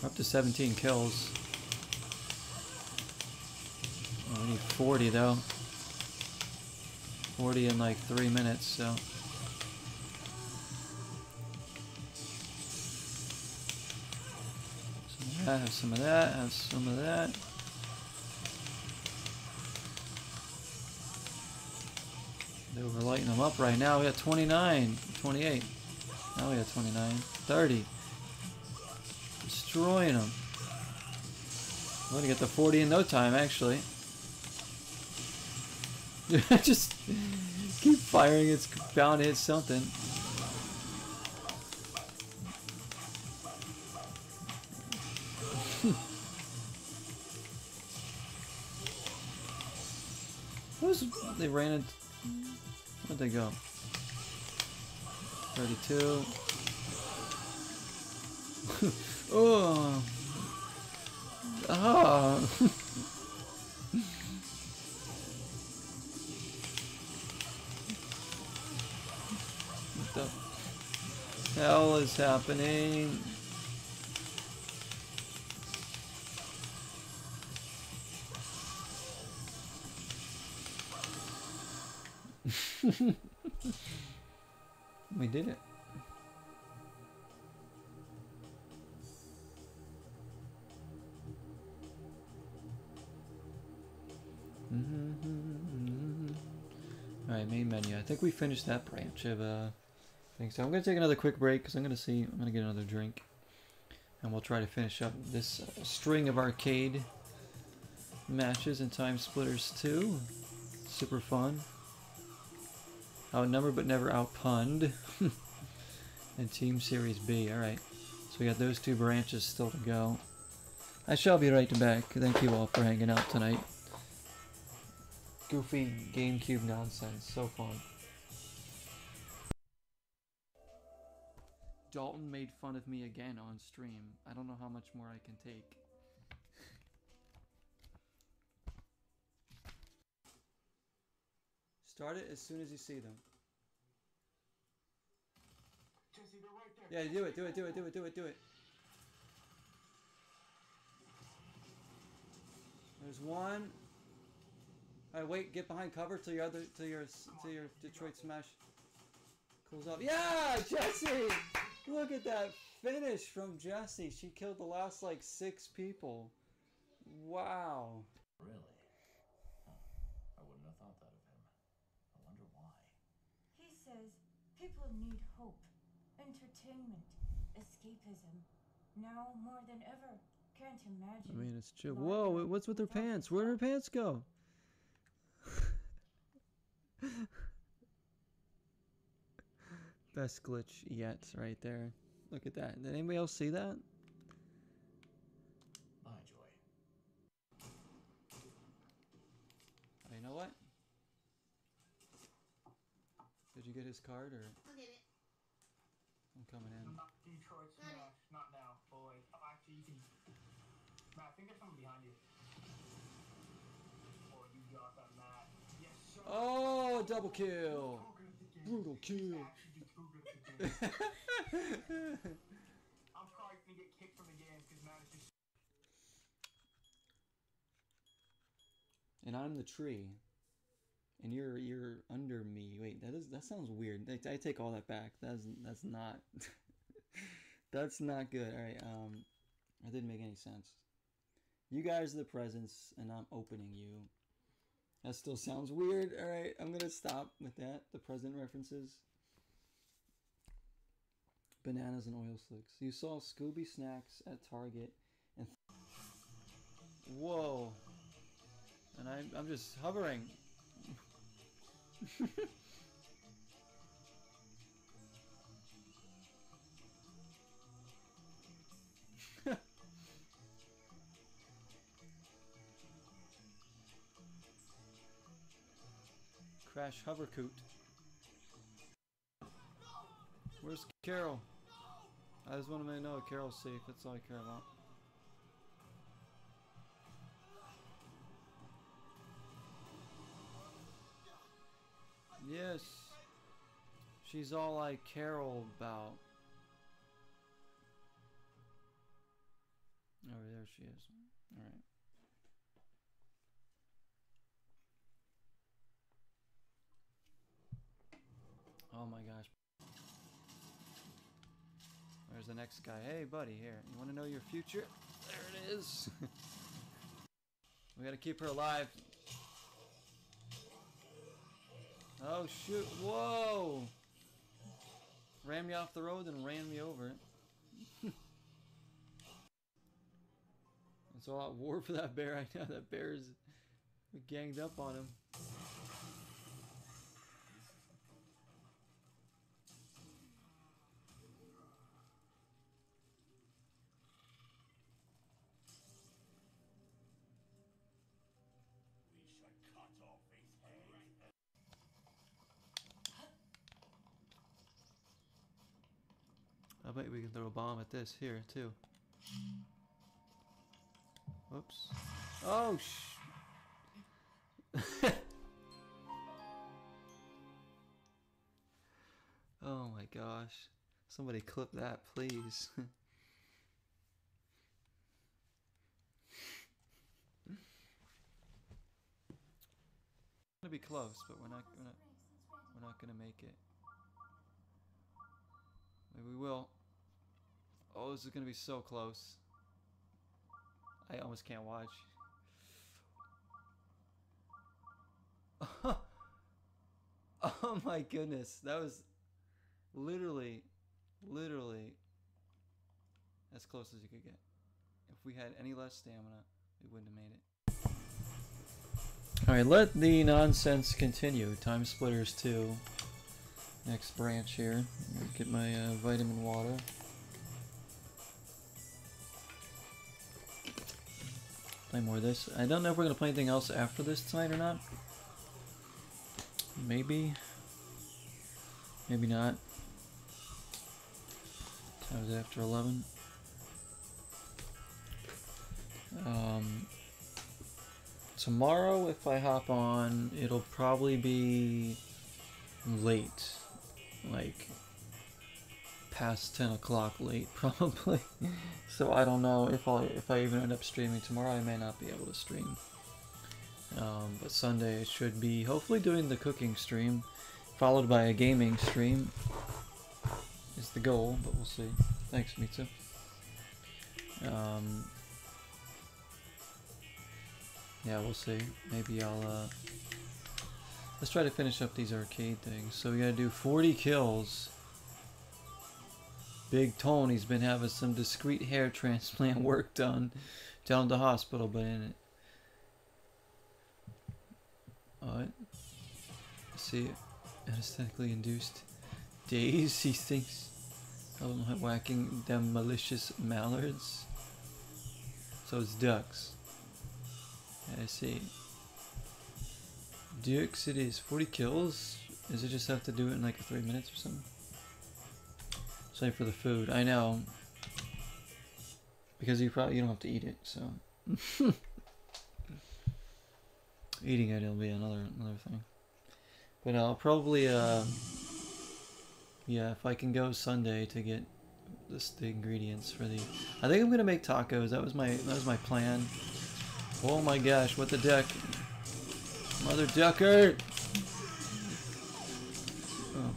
Speaker 1: We're up to 17 kills. Oh, we need 40 though. 40 in like 3 minutes, so. Of have some of that, have some of that. Up right now. We got 29, 28. Now we got 29, 30. Destroying them. We're gonna get the 40 in no time, actually. Just keep firing. It's bound to hit something. Who's they ran in? They go? 32. oh. Ah. what the hell is happening? we did it. Alright, main menu. I think we finished that branch of uh things. So I'm gonna take another quick break because I'm gonna see I'm gonna get another drink. And we'll try to finish up this uh, string of arcade matches and TimeSplitters 2. Super fun. Outnumbered but never outpunned. and Team Series B. Alright. So we got those two branches still to go. I shall be right back. Thank you all for hanging out tonight. Goofy GameCube nonsense. So fun. Dalton made fun of me again on stream. I don't know how much more I can take. Start it as soon as you see them.
Speaker 2: Jesse, they're right there.
Speaker 1: Yeah, do it, do it, do it, do it, do it, do it. There's one. Alright, wait, get behind cover till your other till your till your Detroit Smash cools off. Yeah, Jesse! Look at that finish from Jesse. She killed the last like six people. Wow.
Speaker 3: Really? Huh. I wouldn't have thought that of him. I wonder why.
Speaker 4: He says people need hope, entertainment, escapism. Now more than ever. Can't imagine.
Speaker 1: I mean, it's true. Whoa, what's with her pants? Where'd her pants go? Best glitch yet, right there. Look at that. Did anybody else see that?
Speaker 3: Bye, Joy.
Speaker 1: Oh, you know what? Did you get his card or
Speaker 5: I'll get it.
Speaker 1: I'm coming in?
Speaker 2: Not Detroit Smash, not now. Boy, oh, actually, you can. Matt, I think there's someone behind you. Or you got that, Matt. Yes, sir.
Speaker 1: Oh, double kill!
Speaker 2: Too good at the game.
Speaker 1: Brutal kill.
Speaker 2: actually too good at the game. I'm probably gonna get kicked from the game because Matt is just.
Speaker 1: and I'm the tree. And you're you're under me. Wait, that is that sounds weird. I, I take all that back. That's that's not that's not good. All right, um, that didn't make any sense. You guys are the presents, and I'm opening you. That still sounds weird. All right, I'm gonna stop with that. The present references. Bananas and oil slicks. You saw Scooby snacks at Target, and whoa. And I'm I'm just hovering. Crash Hovercoot. Where's Carol? I just want to know Carol's safe. That's all I care about. Yes. She's all I Carol about. Oh, there she is. All right. Oh my gosh. There's the next guy. Hey, buddy, here. You want to know your future? There it is. we gotta keep her alive. Oh, shoot. Whoa! Ran me off the road and ran me over. it's all out war for that bear. right now. that bear bear's ganged up on him. At this here too. Whoops. Oh sh. oh my gosh. Somebody clip that, please. gonna be close, but we're not gonna we're not gonna make it. Maybe we will. Oh, this is gonna be so close. I almost can't watch. oh my goodness, that was literally, literally as close as you could get. If we had any less stamina, we wouldn't have made it. Alright, let the nonsense continue. TimeSplitters 2. Next branch here. Get my uh, vitamin water. Play more of this. I don't know if we're going to play anything else after this tonight or not. Maybe. Maybe not. Time's after 11. Um, tomorrow, if I hop on, it'll probably be late. Like, past 10 o'clock late, probably. so I don't know if I if I even end up streaming tomorrow. I may not be able to stream. Um, but Sunday should be hopefully doing the cooking stream, followed by a gaming stream. Is the goal, but we'll see. Thanks, Mitsu. Um, yeah, we'll see. Maybe I'll, uh, let's try to finish up these arcade things. So we gotta do 40 kills. Big Tony's been having some discreet hair transplant work done down at the hospital, but in it. Alright. See, anesthetically induced daze, he thinks. I'm whacking them malicious mallards. So it's ducks. I see. Dukes it is. 40 kills? Does it just have to do it in like three minutes or something? Same for the food. I know. Because you probably you don't have to eat it, so eating it will be another another thing. But I'll probably uh yeah, if I can go Sunday to get this the ingredients for the I think I'm gonna make tacos. That was my that was my plan. Oh my gosh, what the duck? Mother ducker! Oh.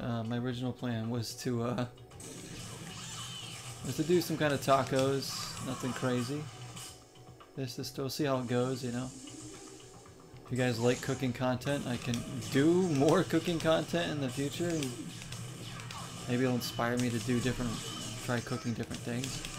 Speaker 1: Uh, my original plan was to uh was to do some kind of tacos, nothing crazy. This to still see how it goes, you know. If you guys like cooking content, I can do more cooking content in the future. Maybe it'll inspire me to do different, try cooking different things.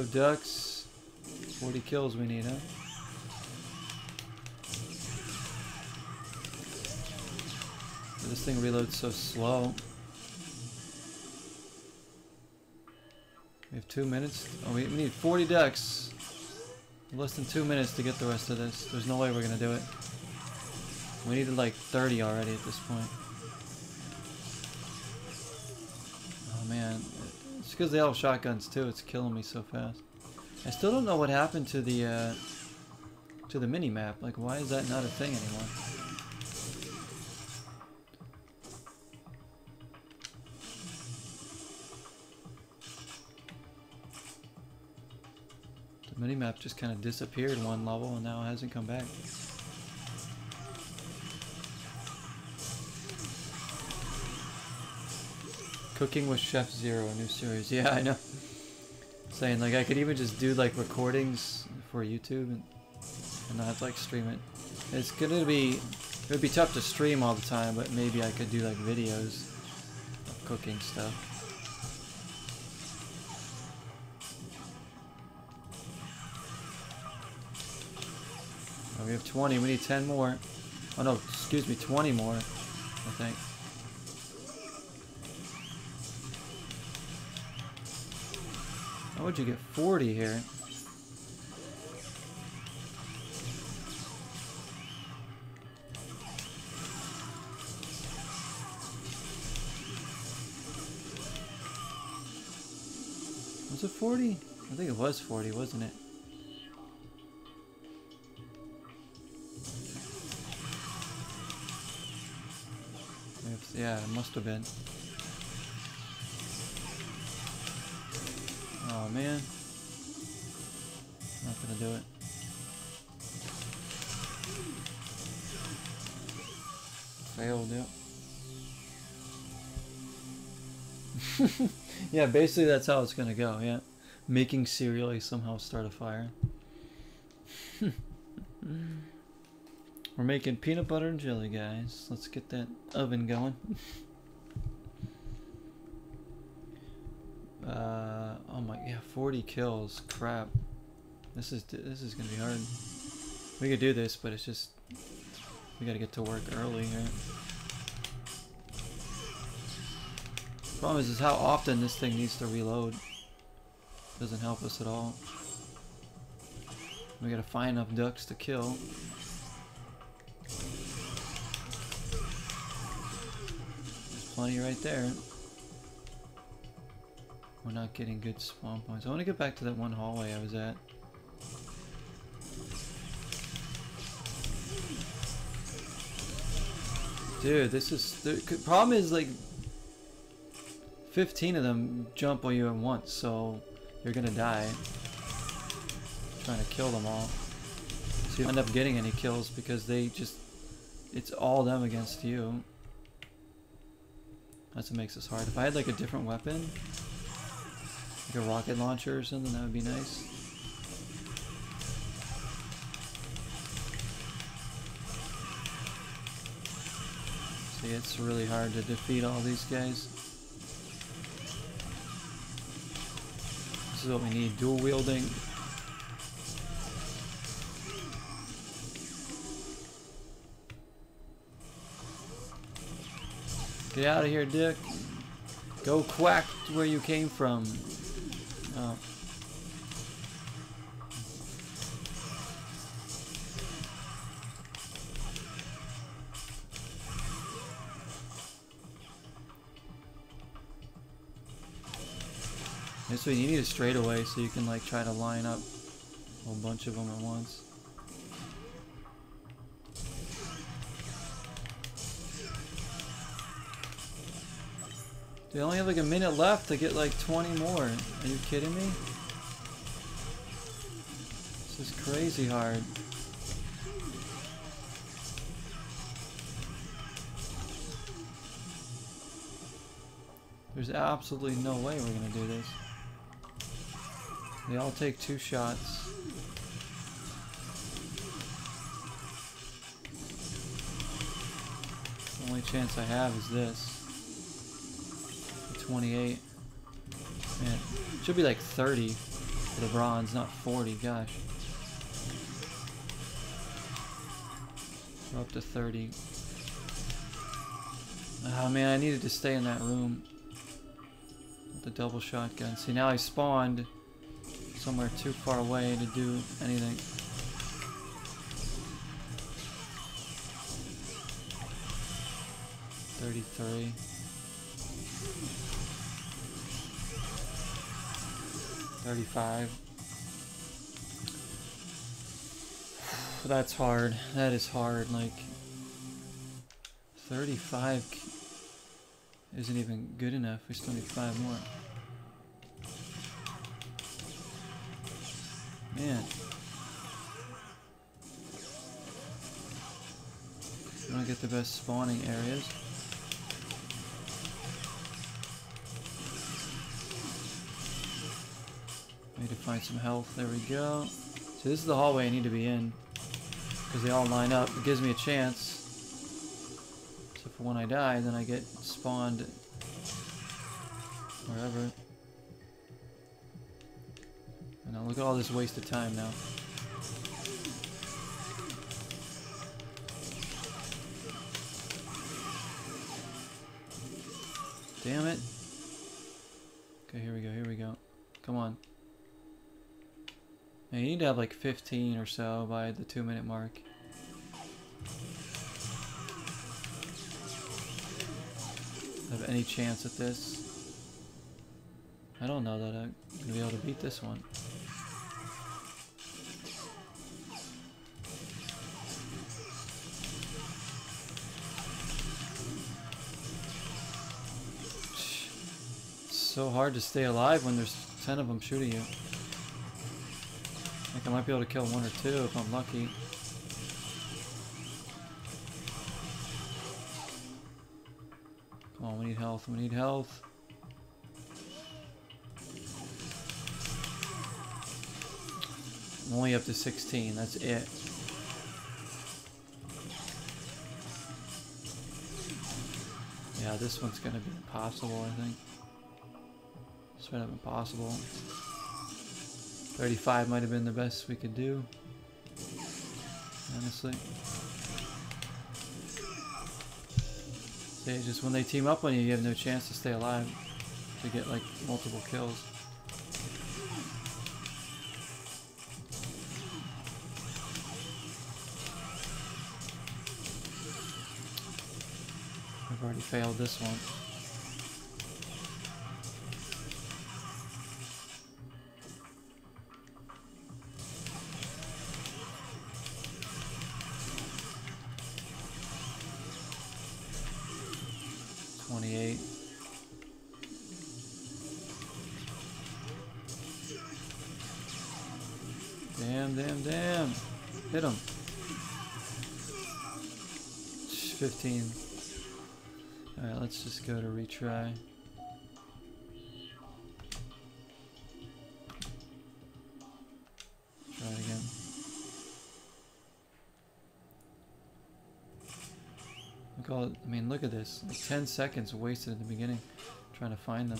Speaker 1: Go ducks. 40 kills we need, huh? This thing reloads so slow. We have two minutes. Oh, we need 40 ducks. Less than two minutes to get the rest of this. There's no way we're gonna do it. We needed like 30 already at this point. Oh man, because they all have shotguns too. It's killing me so fast. I still don't know what happened to the uh, to the mini map. Like, why is that not a thing anymore? The mini map just kind of disappeared one level and now it hasn't come back. Cooking with Chef Zero, a new series. Yeah, I know. Saying like I could even just do like recordings for YouTube and, and not like stream it. It's gonna be it would be tough to stream all the time, but maybe I could do like videos of cooking stuff. Oh, we have 20. We need 10 more. Oh no, excuse me, 20 more. I think. How would you get 40 here? Was it 40? I think it was 40, wasn't it? Yeah, it must have been. Man. Not gonna do it. Failed, yep. yeah, basically that's how it's gonna go, yeah. Making cereal, somehow start a fire. We're making peanut butter and jelly, guys. Let's get that oven going. uh, oh my, yeah, 40 kills. Crap. This is this is gonna be hard. We could do this, but it's just we gotta get to work early here. Problem is, is how often this thing needs to reload. Doesn't help us at all. We gotta find enough ducks to kill. There's plenty right there. We're not getting good spawn points. I want to get back to that one hallway I was at. Dude, this is the problem is like 15 of them jump on you at once, so you're gonna die. Trying to kill them all. So you end up getting any kills because they just it's all them against you. That's what makes this hard. If I had like a different weapon, like a rocket launcher or something, that would be nice. See, it's really hard to defeat all these guys. This is what we need, dual wielding. Get out of here, Dick. Go quack where you came from. Oh. So you need a straightaway so you can like try to line up a bunch of them at once. They only have like a minute left to get like 20 more. Are you kidding me? This is crazy hard. There's absolutely no way we're gonna do this. They all take two shots. The only chance I have is this. 28. Man, should be like 30 for the bronze, not 40, gosh. We're up to 30. Oh man, I needed to stay in that room. With the double shotgun. See, now I spawned somewhere too far away to do anything. Thirty-three. Thirty-five. That's hard. That is hard. Like, 35 isn't even good enough. We still need five more. Man. We don't get the best spawning areas. Find some health. There we go. So this is the hallway I need to be in. Because they all line up. It gives me a chance. So for when I die, then I get spawned wherever. And now look at all this waste of time now. Damn it. Okay, here we go, here we go. Come on. Now you need to have like 15 or so by the two minute mark. Have any chance at this? I don't know that I'm gonna be able to beat this one. So hard to stay alive when there's 10 of them shooting you. I might be able to kill one or two if I'm lucky. Come on, we need health, we need health. I'm only up to 16, that's it. Yeah, this one's gonna be impossible, I think. Straight up impossible. 35 might have been the best we could do. Honestly. Just when they team up on you, you have no chance to stay alive. To get like multiple kills. I've already failed this one. Retry. Try it again. Look all, I mean, look at this. Like 10 seconds wasted at the beginning trying to find them.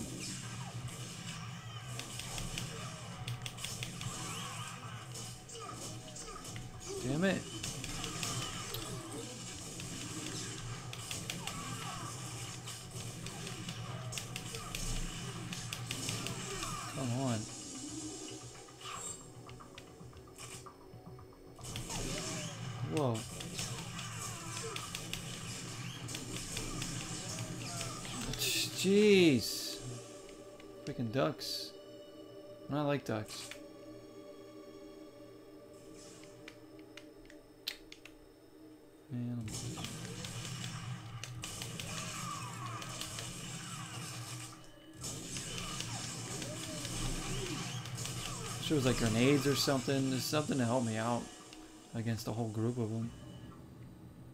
Speaker 1: Freaking ducks. I like ducks. I'm- Sure was like grenades or something. There's something to help me out against a whole group of them.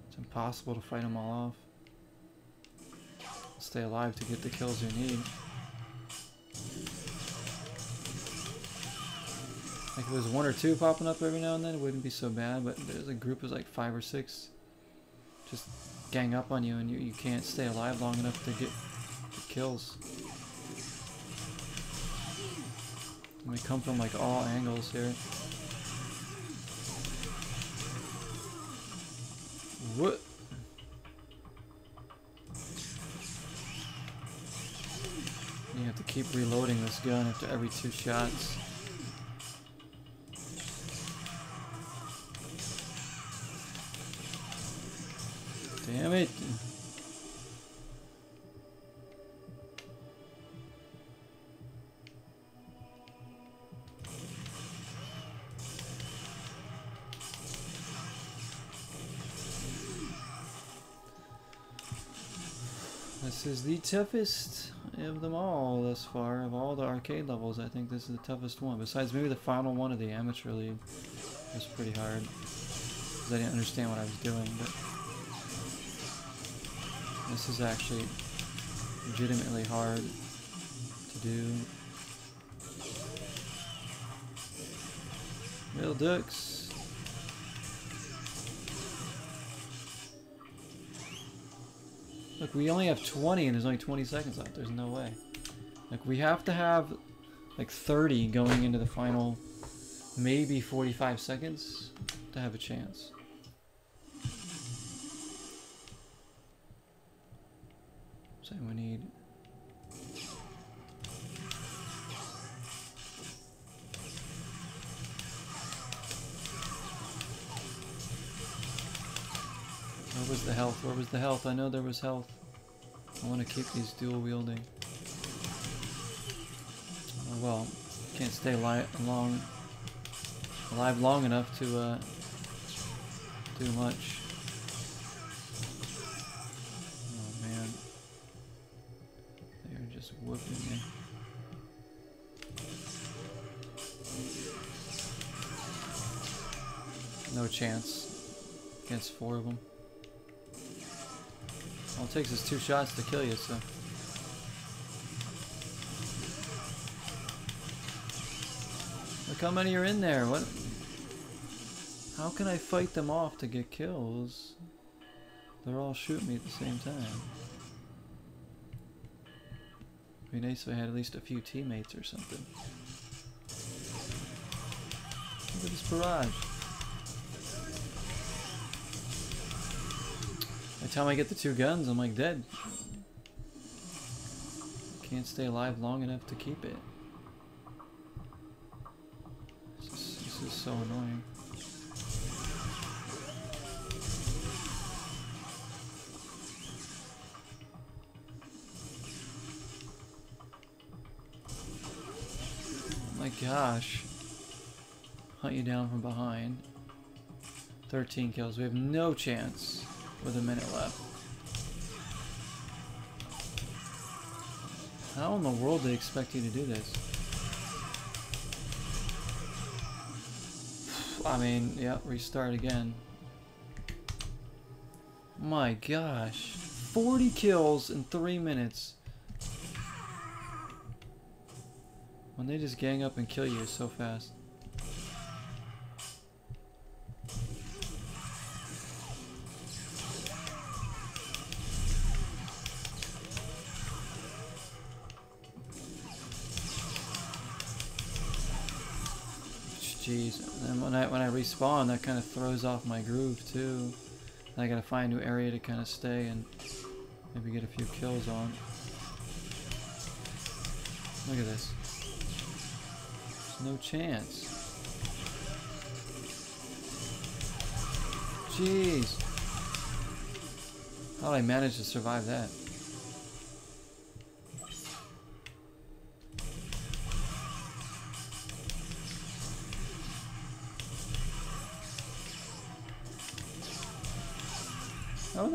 Speaker 1: It's impossible to fight them all off. Stay alive to get the kills you need. Like if it was one or two popping up every now and then, it wouldn't be so bad. But there's a group of like five or six, just gang up on you, and you you can't stay alive long enough to get the kills. And they come from like all angles here. What? You have to keep reloading this gun after every two shots. Damn it. This is the toughest of them all thus far. Of all the arcade levels, I think this is the toughest one. Besides maybe the final one of the amateur league was pretty hard. Because I didn't understand what I was doing. But this is actually legitimately hard to do. Real ducks. Look, we only have 20 and there's only 20 seconds left. There's no way. Like, we have to have like 30 going into the final maybe 45 seconds to have a chance. So we need Where was the health? Where was the health? I know there was health. I want to keep these dual wielding. Oh well, can't stay long alive long enough to uh, do much. Chance against four of them. All it takes is two shots to kill you, so. Look how many are in there. What? How can I fight them off to get kills? They're all shooting me at the same time. It'd be nice if I had at least a few teammates or something. Look at this barrage. The time I get the two guns, I'm like dead. Can't stay alive long enough to keep it. This is, this is so annoying. Oh my gosh. Hunt you down from behind. 13 kills. We have no chance with a minute left. How in the world they expect you to do this? I mean, yeah, restart again. My gosh. 40 kills in 3 minutes. When they just gang up and kill you so fast. Respawn, that kind of throws off my groove too. And I gotta find a new area to kind of stay and maybe get a few kills on. Look at this. There's no chance. Jeez. How did I manage to survive that?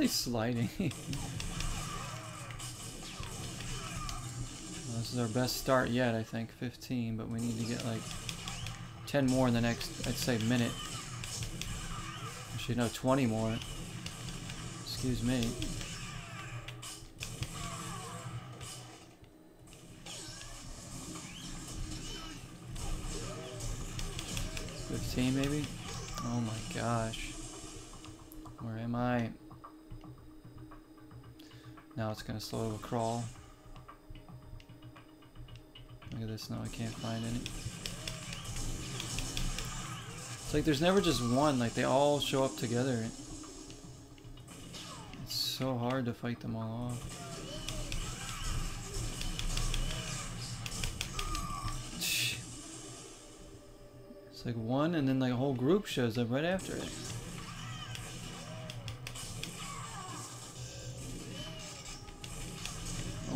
Speaker 1: Sliding? Well, this is our best start yet, I think. 15, but we need to get like 10 more in the next, I'd say, minute. Actually, no, 20 more. Excuse me. Fifteen, maybe. Oh my gosh. It's gonna slow crawl. Look at this now, I can't find any. It's like there's never just one, like they all show up together. It's so hard to fight them all off. It's like one and then like a whole group shows up right after it.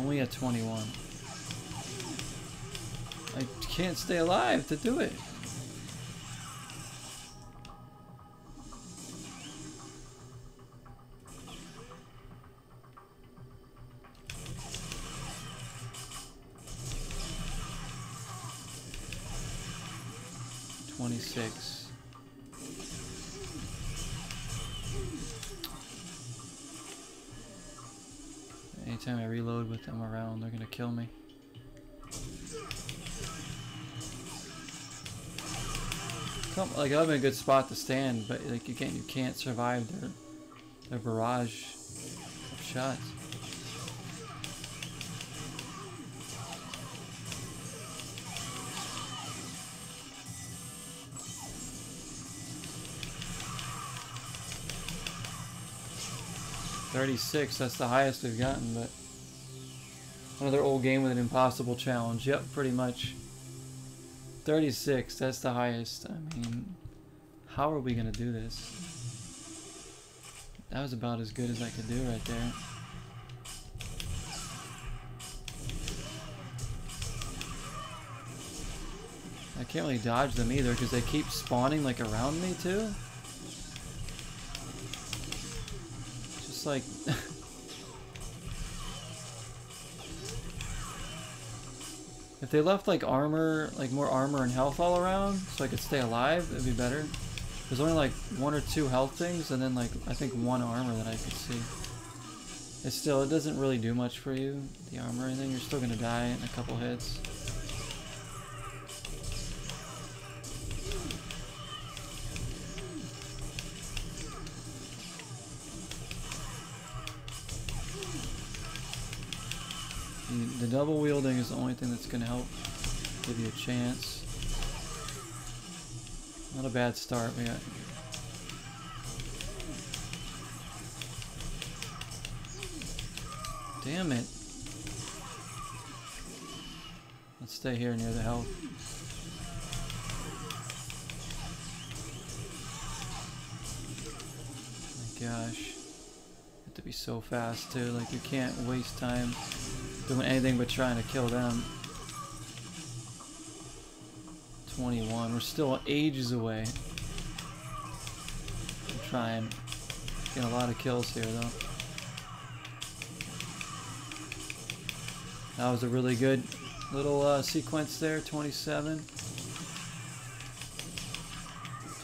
Speaker 1: Only at 21. I can't stay alive to do it. Come, like I'm a good spot to stand, but like you can't, you can't survive their, their barrage of shots. Thirty-six. That's the highest we've gotten, but another old game with an impossible challenge. Yep, pretty much. 36, that's the highest. I mean, how are we to do this? That was about as good as I could do right there. I can't really dodge them either because they keep spawning like around me too. Just like... If they left like armor, like more armor and health all around, so I could stay alive, it'd be better. There's only like one or two health things, and then like I think one armor that I could see. It still, it doesn't really do much for you, the armor or anything. You're still gonna die in a couple hits. The, double wielding is the only thing that's going to help give you a chance. Not a bad start. We got Damn it. Let's stay here near the health. My gosh. Have to be so fast too, like you can't waste time doing anything but trying to kill them. 21. We're still ages away. I'm trying. Getting a lot of kills here though. That was a really good little uh, sequence there. 27.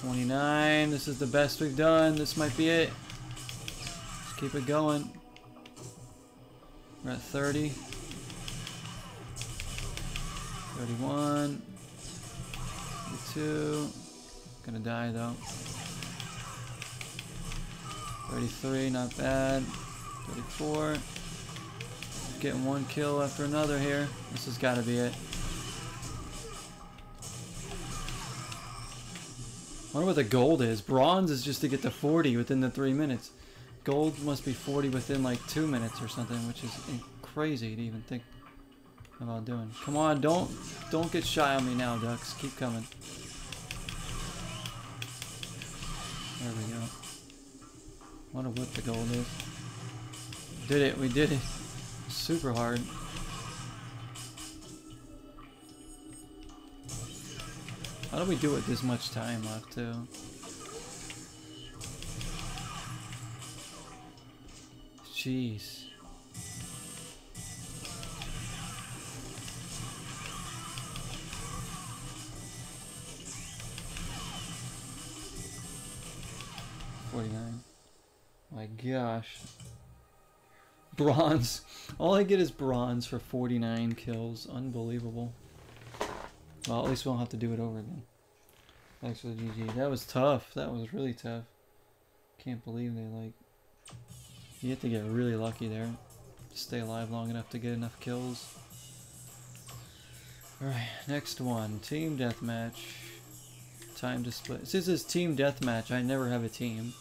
Speaker 1: 29. This is the best we've done. This might be it. Let's keep it going. We're at 30. 31. 32. Gonna die though. 33, not bad. 34. Getting one kill after another here. This has got to be it. wonder what the gold is. Bronze is just to get to 40 within the three minutes. Gold must be 40 within like two minutes or something, which is crazy to even think about doing. Come on, don't don't get shy on me now, ducks. Keep coming. There we go. Wonder what the gold is. Did it, we did it. Super hard. How do we do it this much time left too? Jeez. Forty-nine. My gosh. Bronze. All I get is bronze for 49 kills. Unbelievable. Well, at least we won't have to do it over again. Thanks for the GG. That was tough. That was really tough. Can't believe they, like... You have to get really lucky there. Stay alive long enough to get enough kills. Alright, next one. Team Deathmatch. Time to split. This is Team Deathmatch. I never have a team.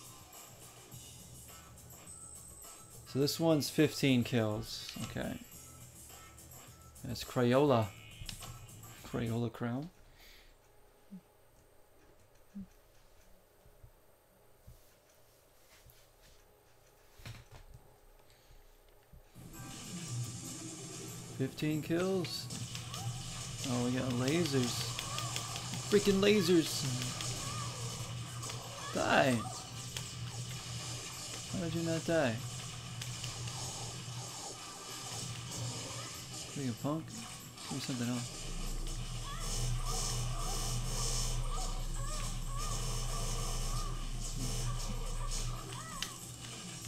Speaker 1: So this one's 15 kills. Okay. That's Crayola. Crayola Crown. Fifteen kills. Oh, we got lasers. Freaking lasers. Die. How did you not die? Are you a punk? Give me something else.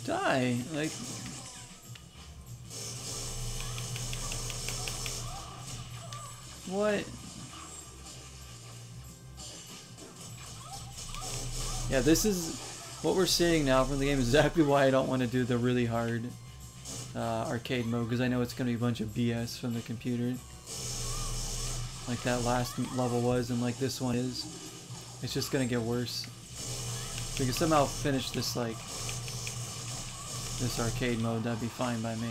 Speaker 1: Die! Like, What? Yeah, this is what we're seeing now from the game. Exactly why I don't want to do the really hard uh, arcade mode, because I know it's going to be a bunch of BS from the computer. Like that last level was, and like this one is. It's just going to get worse. If we can somehow finish this, like, this arcade mode, that'd be fine by me.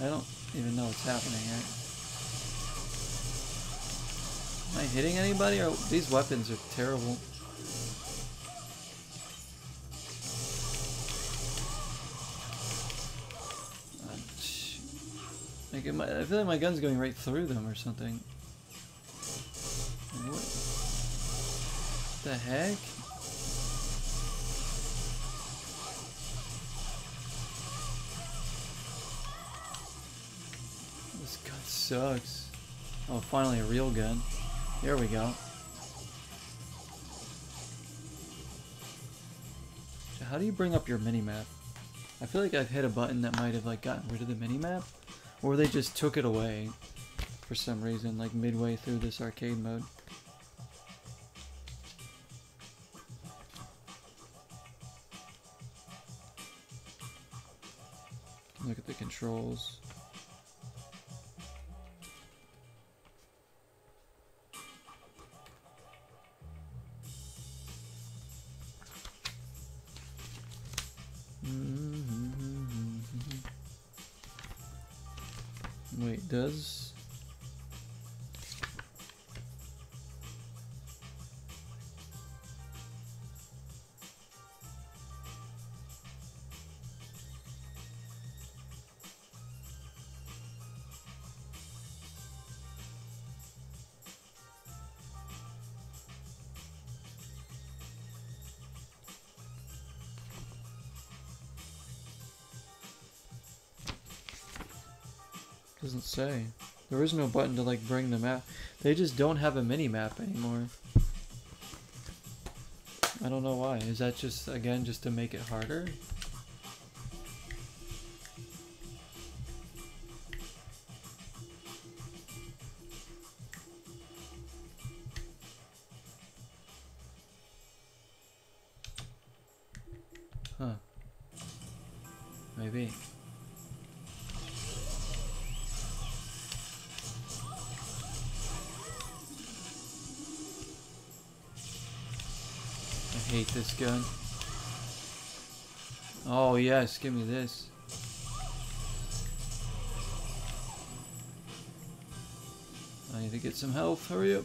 Speaker 1: I don't even know what's happening, right? Am I hitting anybody? Or these weapons are terrible. Uh, Like, I feel like my gun's going right through them or something. What the heck? This gun sucks. Oh, finally a real gun. There we go. So how do you bring up your mini-map? I feel like I've hit a button that might have like gotten rid of the mini-map. Or they just took it away for some reason, like midway through this arcade mode. Look at the controls. Say. There is no button to like bring the map. They just don't have a mini map anymore. I don't know why. Is that just again just to make it harder? Give me this. I need to get some health, hurry up.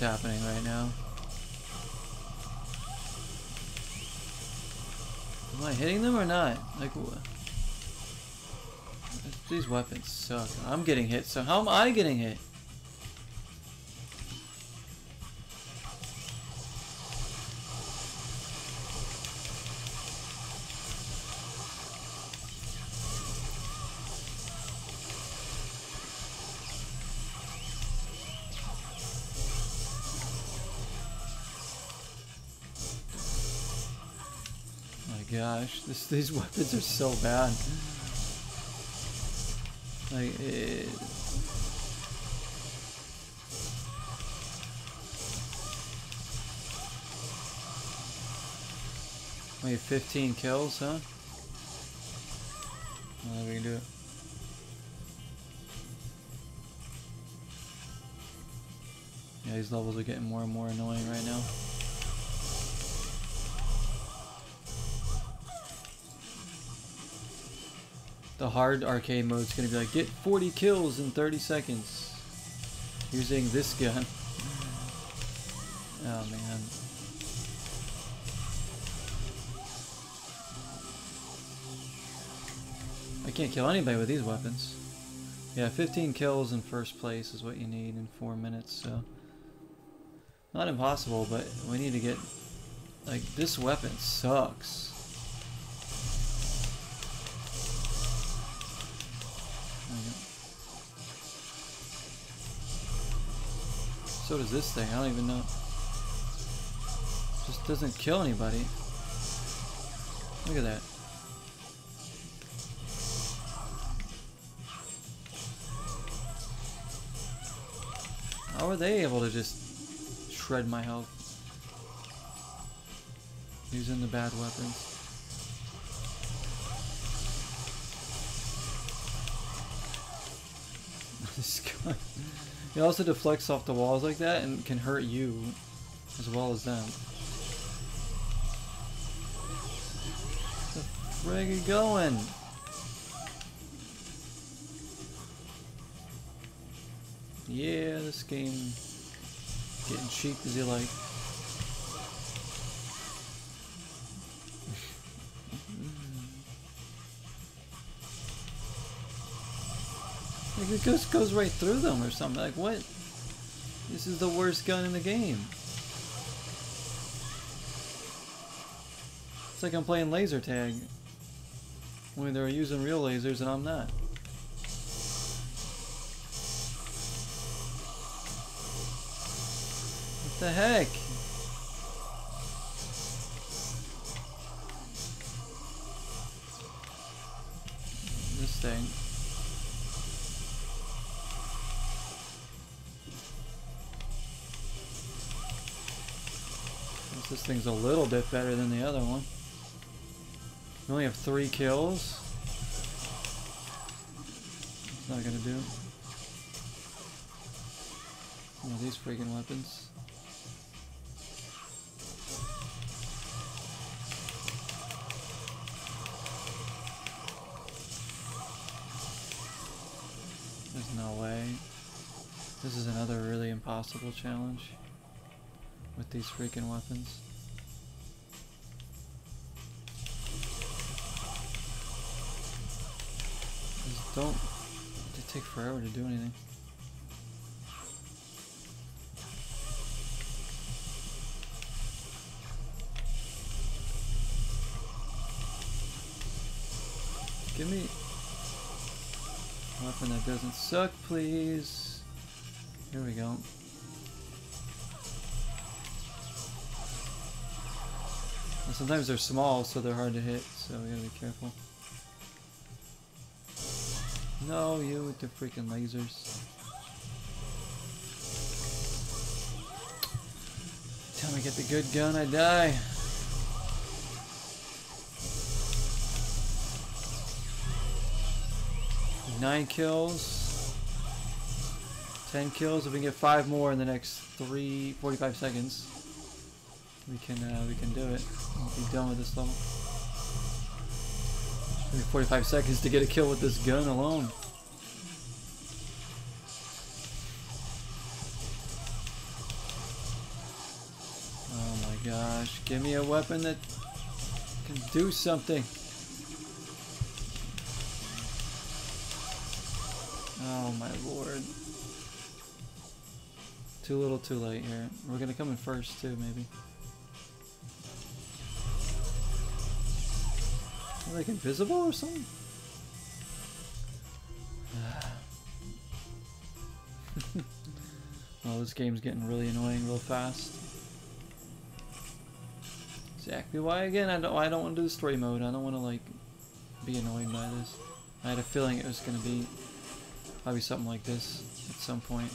Speaker 1: Is happening right now? Am I hitting them or not? Like, wha- these weapons suck. I'm getting hit, so how am I getting hit? Gosh, this, these weapons are so bad. Like, eh, it, wait, 15 kills, huh? Well, we can do it. Yeah, these levels are getting more and more annoying right now. The hard arcade mode is gonna be like, get 40 kills in 30 seconds using this gun. Oh man. I can't kill anybody with these weapons. Yeah, 15 kills in first place is what you need in 4 minutes, so... Not impossible, but we need to get... Like, this weapon sucks. So does this thing, I don't even know. Just doesn't kill anybody. Look at that. How are they able to just shred my health? Using the bad weapons. He also deflects off the walls like that and can hurt you as well as them. Where are you going? Yeah, this game getting cheap as you like. It just goes right through them or something. Like what? This is the worst gun in the game. It's like I'm playing laser tag. When they're using real lasers and I'm not. What the heck? Thing's a little bit better than the other one. We only have three kills. It's not gonna do. One of these freaking weapons. There's no way. This is another really impossible challenge with these freaking weapons. Forever to do anything. Give me a weapon that doesn't suck, please. Here we go. Sometimes they're small, so they're hard to hit, so we gotta be careful. No, you with the freaking lasers. Time I get the good gun, I die. Nine kills. Ten kills. If we get five more in the next three, 45 seconds, we can uh, we can do it. We'll be done with this level. Maybe 45 seconds to get a kill with this gun alone. Gosh, give me a weapon that can do something. Oh my lord. Too little too late here. We're gonna come in first too, maybe. Are like invisible or something? well, oh, this game's getting really annoying real fast. Exactly why again I don't I don't want to do the story mode. I don't want to like be annoyed by this. I had a feeling it was gonna be probably something like this at some point.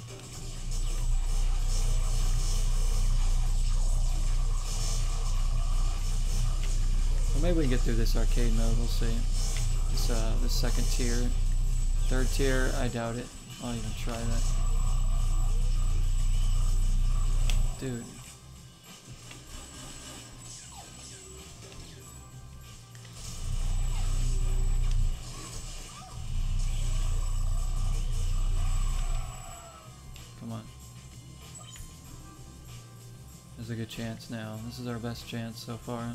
Speaker 1: Well, maybe we can get through this arcade mode. We'll see. This uh, this second tier, third tier. I doubt it. I'll even try that. Dude. Good chance now. This is our best chance so far.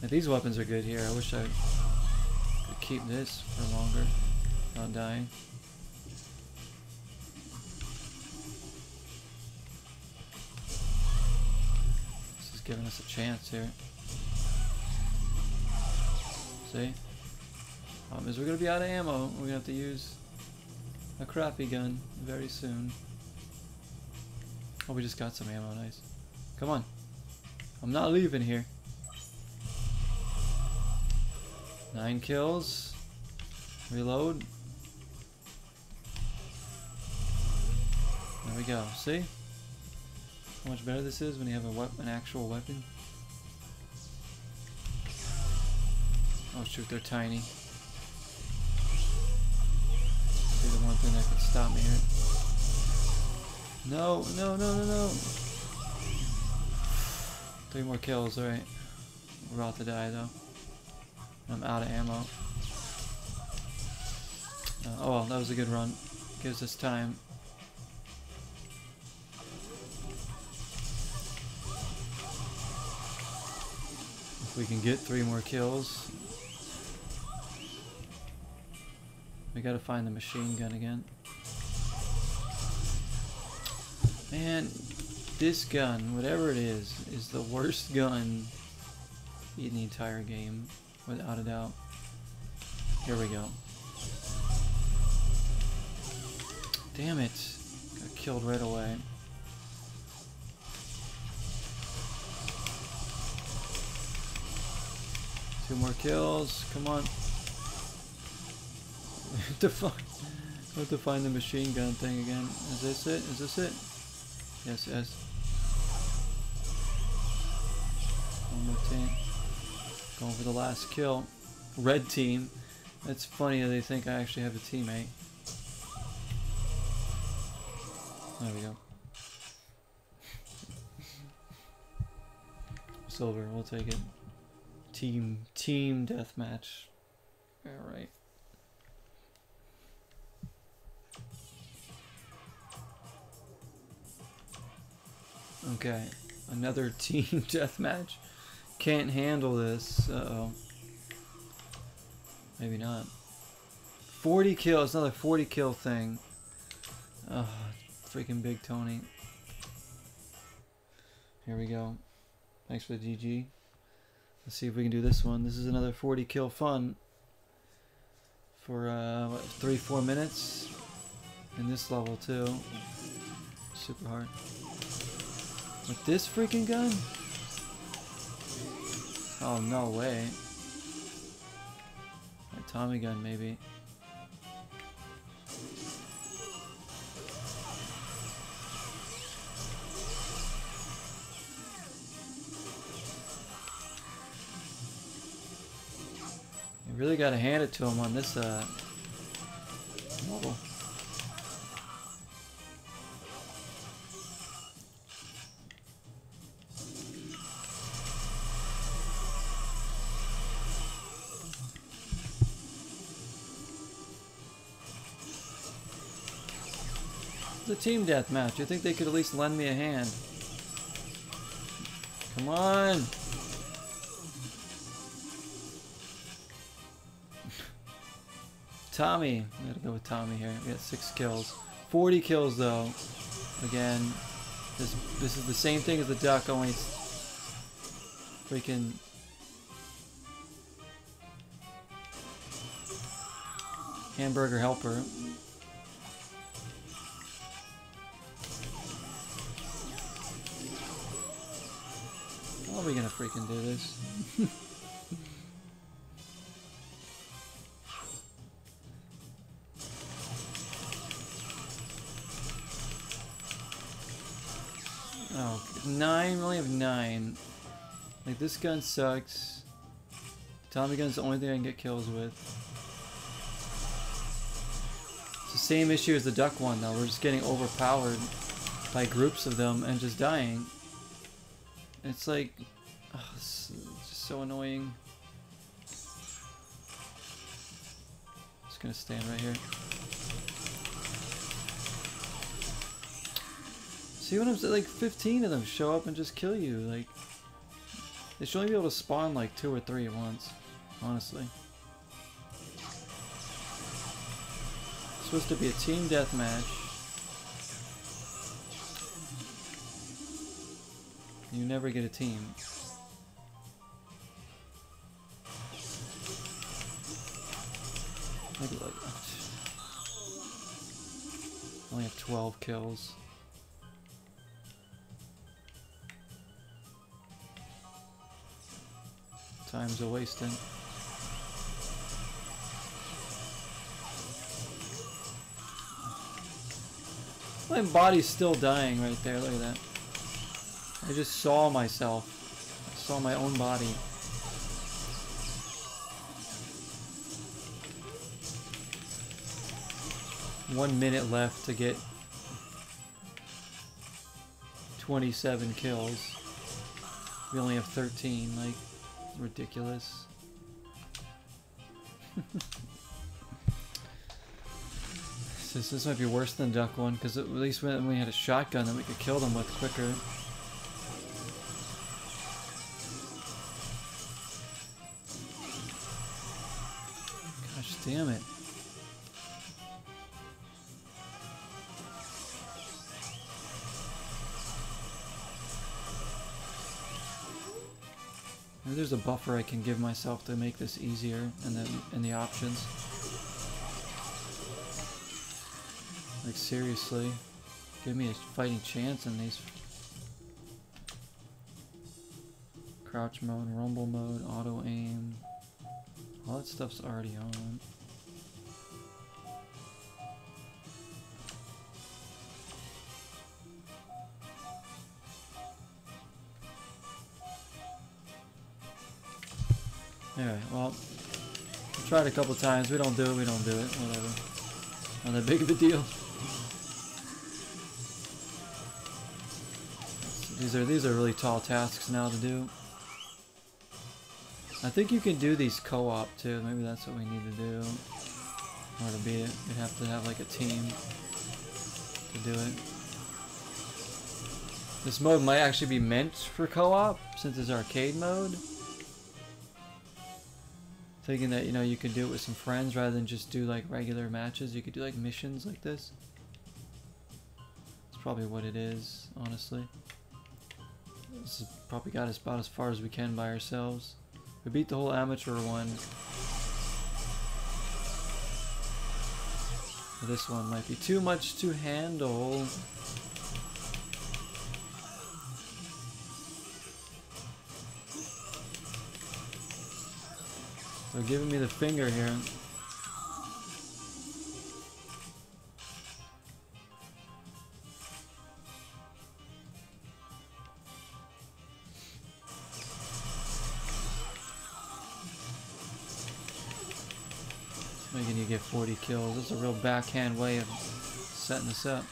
Speaker 1: Like, these weapons are good here. I wish I could keep this for longer. Not dying. This is giving us a chance here. See? Um, is we're gonna be out of ammo. We're gonna have to use a crappy gun very soon. Oh, we just got some ammo. Nice. Come on. I'm not leaving here. Nine kills. Reload. There we go. See? How much better this is when you have a weapon, an actual weapon. Oh shoot, they're tiny. Be the one thing that could stop me here. No, no, no, no, no. Three more kills, alright. We're about to die though. I'm out of ammo. Uh, oh well, that was a good run. Gives us time. If we can get three more kills. We gotta find the machine gun again. Man, this gun, whatever it is, is the worst gun in the entire game, without a doubt. Here we go. Damn it. Got killed right away. Two more kills. Come on. to find, have to find the machine gun thing again. Is this it? Is this it? Yes, yes. One more team. Going for the last kill. Red team. That's funny that they think I actually have a teammate. There we go. Silver, we'll take it. Team team deathmatch. Alright. Okay. Another team deathmatch. Can't handle this. Uh oh. Maybe not. 40 kills, another 40 kill thing. Oh, freaking Big Tony. Here we go. Thanks for the GG. Let's see if we can do this one. This is another 40 kill fun. For, uh, what, three, four minutes. In this level, too. Super hard. With this freaking gun? Oh, no way. A Tommy gun, maybe. You really gotta hand it to him on this, uh, level. Team deathmatch. I think they could at least lend me a hand. Come on! Tommy. Gotta go with Tommy here. We got six kills. 40 kills though. Again, this this is the same thing as the duck, only it's freaking hamburger helper. Freaking do this? Oh, nine? We only have nine. Like, this gun sucks. Tommy gun's the only thing I can get kills with. It's the same issue as the duck one, though. We're just getting overpowered by groups of them and just dying. It's like... It's just so annoying. Just gonna stand right here. See what I'm saying? Like 15 of them show up and just kill you. Like they should only be able to spawn like two or three at once. Honestly. It's supposed to be a team deathmatch. You never get a team. Maybe like that. only have 12 kills. Time's a wasting. My body's still dying right there, look at that. I just saw myself. I saw my own body. One minute left to get 27 kills. We only have 13, like, ridiculous. this, this might be worse than Duck one, because at least when we had a shotgun that we could kill them with quicker. Gosh damn it. There's a buffer I can give myself to make this easier in the in the options. Like seriously, give me a fighting chance in these. Crouch mode, rumble mode, auto aim. All that stuff's already on. Alright, well, we tried a couple times. We don't do it, we don't do it. Whatever. Not that big of a deal. These are these are really tall tasks now to do. I think you can do these co-op too. Maybe that's what we need to do. Or to be it, we'd have to have like a team to do it. This mode might actually be meant for co-op since it's arcade mode. Thinking that, you know, you could do it with some friends rather than just do like regular matches. You could do like missions like this. It's probably what it is, honestly. This has probably got us about as far as we can by ourselves. We beat the whole amateur one. This one might be too much to handle. They're giving me the finger here. Making you get 40 kills. That's a real backhand way of setting this up.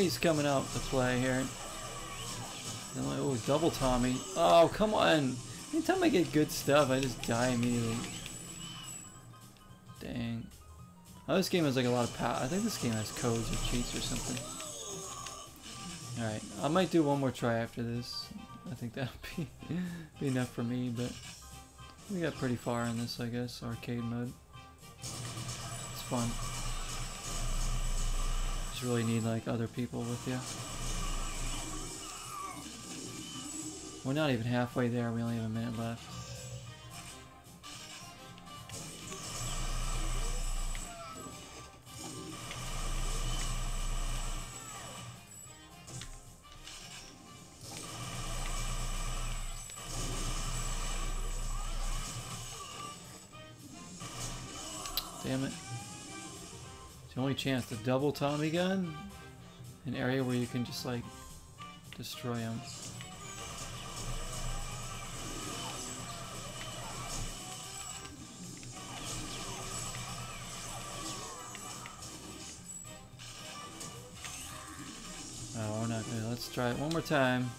Speaker 1: Tommy's coming out to play here. Oh, double Tommy. Oh, come on. Anytime I get good stuff, I just die immediately. Dang. Oh, this game has like a lot of power. I think this game has codes or cheats or something. Alright, I might do one more try after this. I think that'll be, be enough for me, but we got pretty far in this, I guess, arcade mode. It's fun. Really need like other people with you. We're not even halfway there, we only have a minute left. chance to double Tommy gun? An area where you can just like destroy him. Oh, we're not good. Let's try it one more time.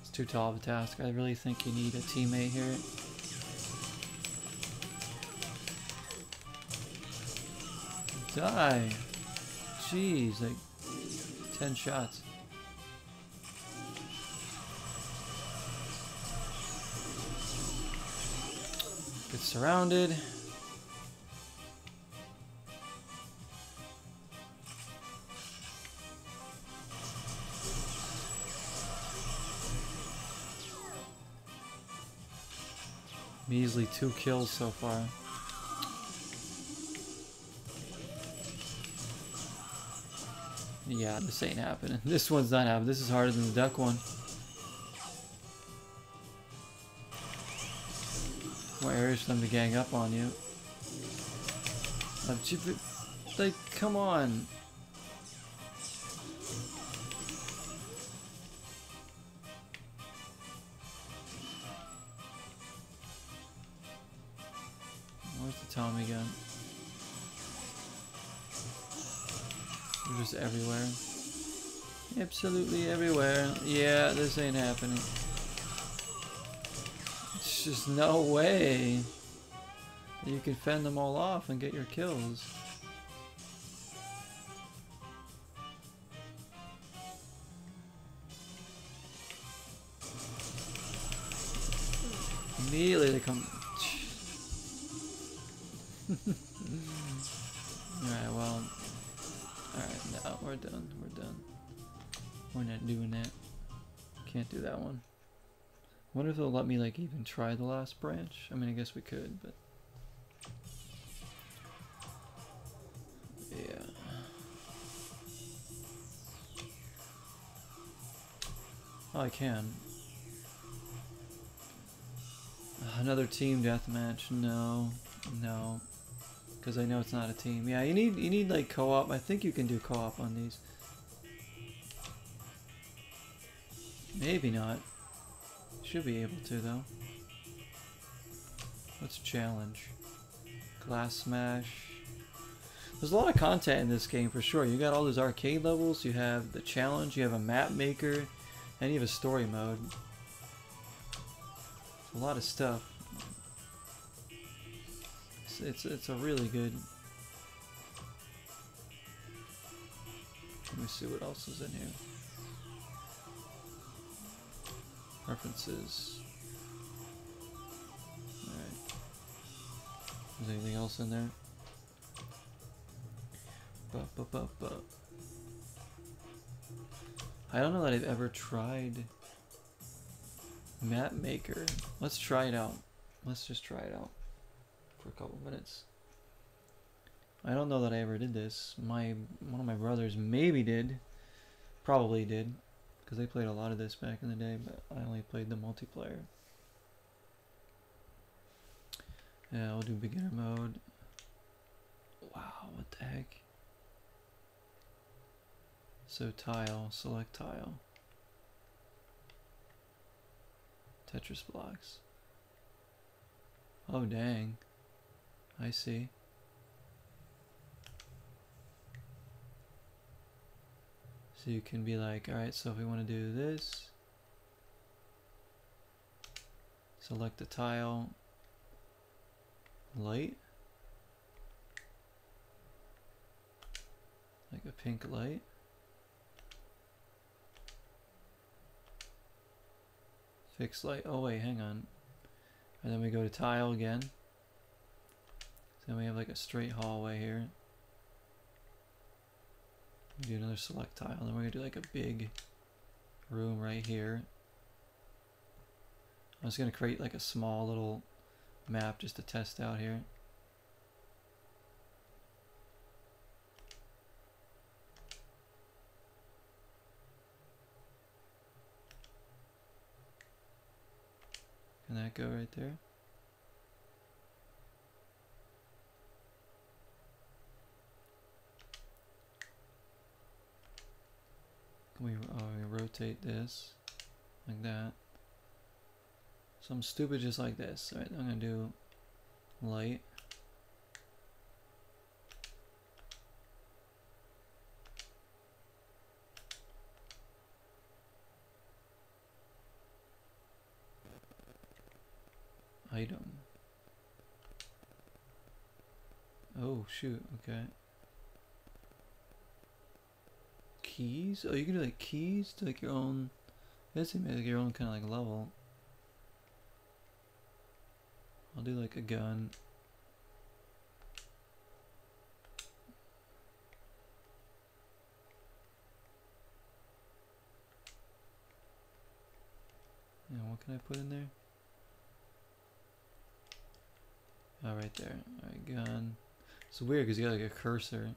Speaker 1: It's too tall of a task. I really think you need a teammate here. Die. Jeez, like 10 shots. Get surrounded. Measly two kills so far. Yeah, this ain't happening. This one's not happening. This is harder than the duck one. More areas for them to gang up on you. Um, but, Like, come on. Absolutely everywhere. Yeah, this ain't happening. It's just no way you can fend them all off and get your kills. Let me, like, even try the last branch. I mean, I guess we could, but. Yeah. Oh, I can. Another team deathmatch? No, no, because I know it's not a team. Yeah, you need you need like co-op. I think you can do co-op on these. Maybe not. Should be able to though. Let's challenge. Glass smash. There's a lot of content in this game for sure. You got all those arcade levels. You have the challenge. You have a map maker, and you have a story mode. A lot of stuff. It's, it's, it's a really good. Let me see what else is in here. References. Alright. Is anything else in there? I don't know that I've ever tried Map Maker. Let's try it out. Let's just try it out for a couple minutes. I don't know that I ever did this. My one of my brothers maybe did, probably did, because they played a lot of this back in the day. But I only played the multiplayer. Yeah, we'll do beginner mode. Wow, what the heck? So tile, select tile. Tetris blocks. Oh dang. I see. So you can be like, alright, so if we want to do this, select the tile, light, like a pink light. Fix light. Oh wait, hang on. And then we go to tile again. So Then we have like a straight hallway here. Do another select tile. Then we're gonna do like a big room right here. I'm just gonna create like a small little map just to test out here. Can that go right there? we uh, rotate this like that. So I'm stupid just like this. All right, I'm gonna do light. Item. Oh shoot, okay. Keys? Oh, you can do like keys to like your own. You make like your own kind of like level. I'll do like a gun. Yeah, what can I put in there? Oh, right there. Alright, gun. It's weird because you got like a cursor.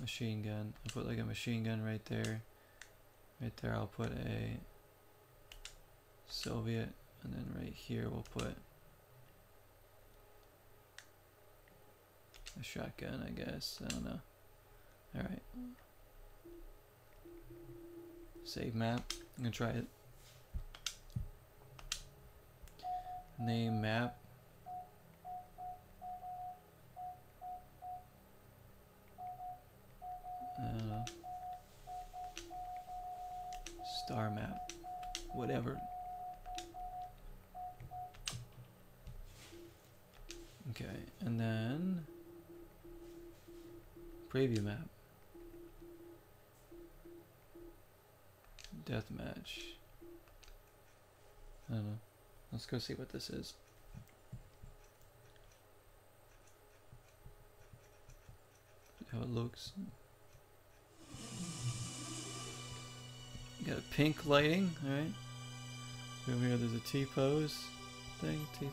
Speaker 1: Machine gun. I'll put like a machine gun right there. Right there I'll put a Soviet. And then right here we'll put a shotgun, I guess. I don't know. Alright. Save map. I'm gonna try it. Name map. Uh, star map. Whatever. Okay, and then preview map. Deathmatch. I don't know. Let's go see what this is. How it looks. Got a pink lighting, alright. Over here there's a T-pose thing. T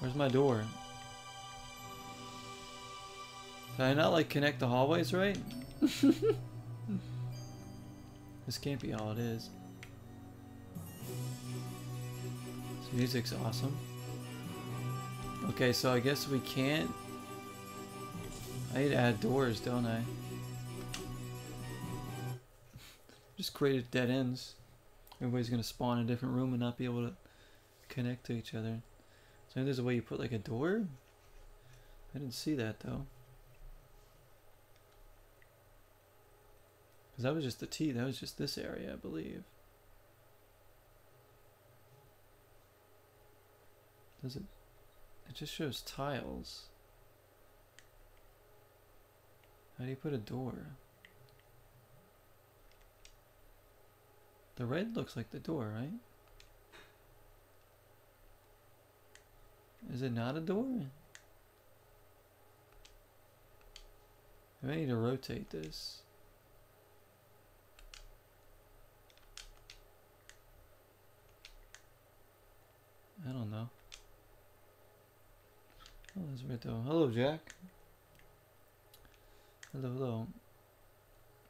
Speaker 1: Where's my door? Did I not like connect the hallways right? this can't be all it is. This music's awesome. Okay, so I guess we can't... I need to add doors, don't I? Just created dead ends. Everybody's gonna spawn in a different room and not be able to connect to each other. So there's a way you put like a door? I didn't see that though. Because that was just the T, that was just this area, I believe. Does it? It just shows tiles. How do you put a door? The red looks like the door, right? Is it not a door? I need to rotate this. I don't know. Oh, there's Rito. Hello, Jack. Hello, hello.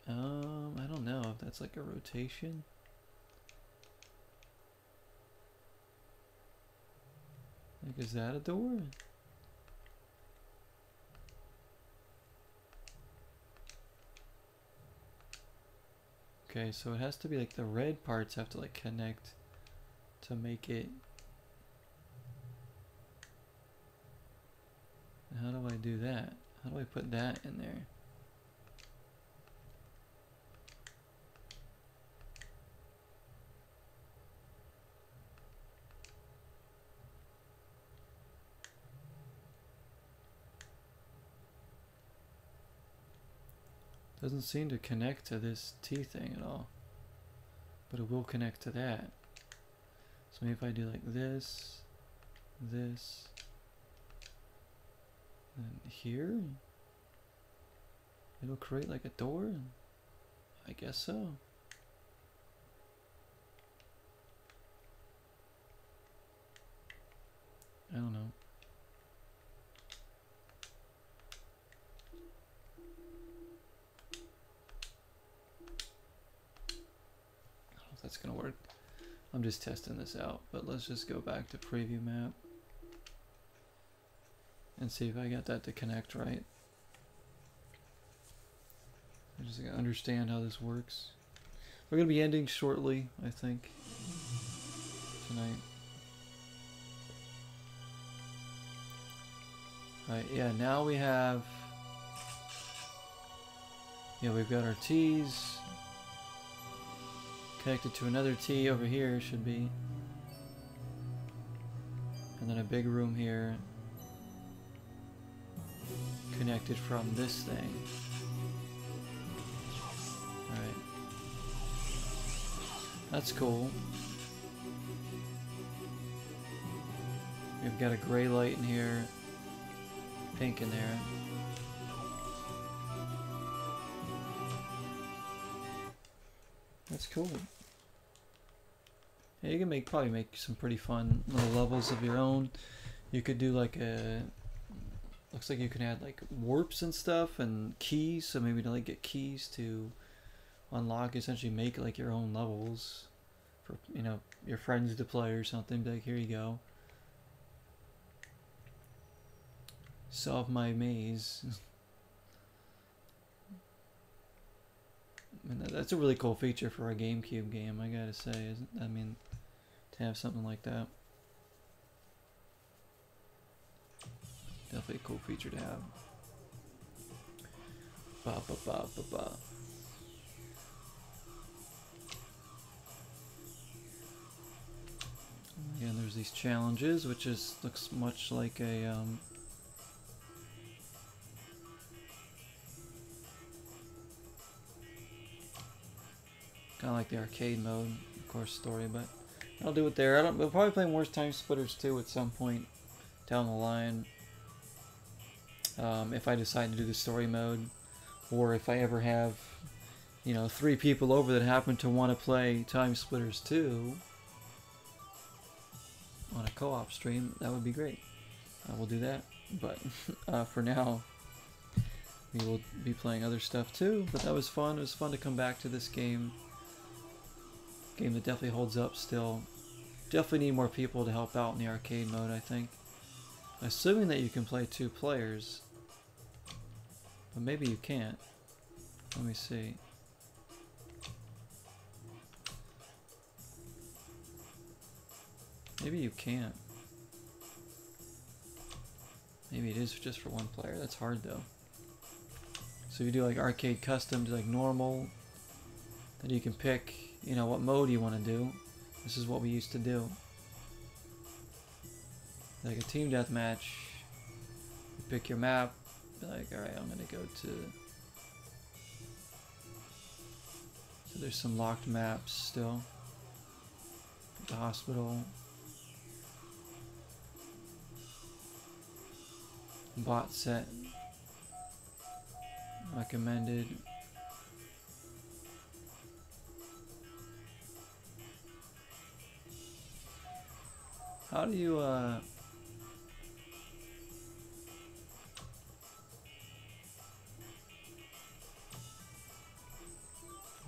Speaker 1: Um, I don't know if that's like a rotation. Like, is that a door? Okay, so it has to be like the red parts have to like connect to make it. How do I do that? How do I put that in there? Doesn't seem to connect to this T thing at all. But it will connect to that. So maybe if I do like this, this, and here, it'll create like a door? I guess so. I don't know. That's gonna work. I'm just testing this out, but let's just go back to preview map and see if I got that to connect right. I just gotta understand how this works. We're gonna be ending shortly, I think, tonight. Alright, yeah, now we have... Yeah, we've got our T's, Connected to another T over here should be. And then a big room here. Connected from this thing. Alright. That's cool. We've got a gray light in here. Pink in there. That's cool. Yeah, you can make probably make some pretty fun little levels of your own. You could do like a looks like you can add like warps and stuff and keys, so maybe to like get keys to unlock essentially make like your own levels for you know your friends to play or something. Be like here you go. Solve my maze. I mean, that's a really cool feature for a GameCube game, I gotta say. I mean, to have something like that. Definitely a cool feature to have. Ba ba ba ba ba. Again, there's these challenges, which is looks much like a um, kind of like the arcade mode, of course, story. But I'll do it there. I don't. We'll probably play more TimeSplitters 2 at some point down the line. Um, if I decide to do the story mode, or if I ever have, you know, three people over that happen to want to play TimeSplitters 2 on a co-op stream, that would be great. I will do that. But uh, for now, we will be playing other stuff too. But that was fun. It was fun to come back to this game. Game that definitely holds up still. Definitely need more people to help out in the arcade mode, I think. Assuming that you can play two players. But maybe you can't. Let me see. Maybe you can't. Maybe it is just for one player. That's hard though. So you do like arcade custom to like normal, then you can pick, you know, what mode you want to do. This is what we used to do. Like a team deathmatch, you pick your map, be like, alright, I'm gonna go to So there's some locked maps still. The hospital. Bot set. Recommended. How do you, uh...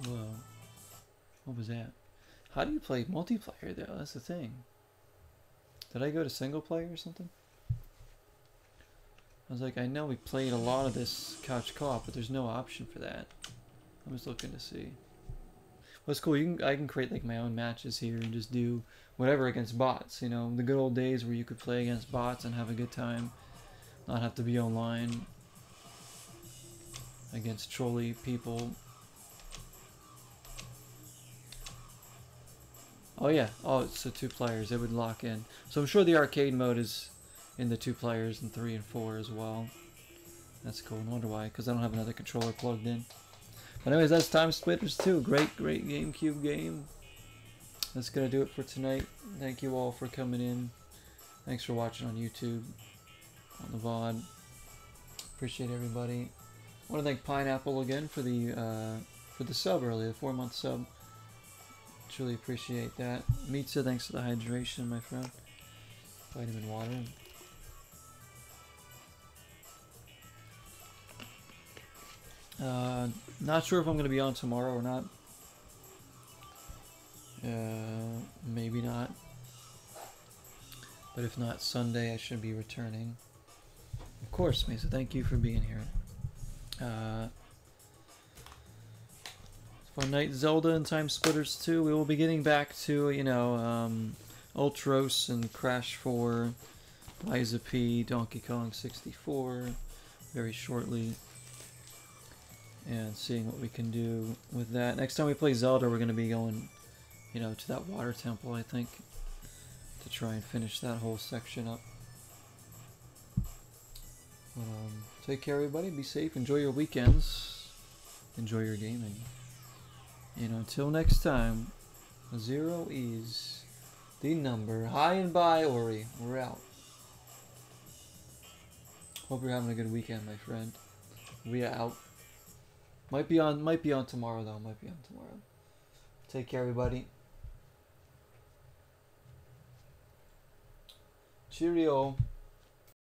Speaker 1: Whoa. What was that? How do you play multiplayer though? That's the thing. Did I go to single player or something? I was like, I know we played a lot of this couch co-op, but there's no option for that. I was looking to see. Well, it's cool. You can, I can create like my own matches here and just do whatever against bots. You know, the good old days where you could play against bots and have a good time, not have to be online against trolly people. Oh yeah. Oh, it's so two players. It would lock in. So I'm sure the arcade mode is in the two players and three and four as well. That's cool. No wonder why, because I don't have another controller plugged in. But anyways, that's TimeSplitters 2. Great, great GameCube game. That's gonna do it for tonight. Thank you all for coming in. Thanks for watching on YouTube, on the VOD. Appreciate everybody. I want to thank Pineapple again for the uh, for the sub early, the four month sub. Truly appreciate that. Mitsa, thanks for the hydration, my friend. Vitamin water. Uh, not sure if I'm going to be on tomorrow or not. Uh, maybe not. But if not, Sunday I should be returning. Of course, Mesa, thank you for being here. Uh, Fun Night Zelda and TimeSplitters 2. We will be getting back to, you know, um, Ultros and Crash 4, Lies of P, Donkey Kong 64 very shortly. And seeing what we can do with that. Next time we play Zelda, we're going to be going you know, to that water temple, I think, to try and finish that whole section up. Um, take care, everybody. Be safe. Enjoy your weekends. Enjoy your gaming. Know, until next time, zero is the number. Hi and bye, Ori. We're out. Hope you're having a good weekend, my friend. We are out. Might be on. Might be on tomorrow, though. Might be on tomorrow. Take care, everybody. Cheerio.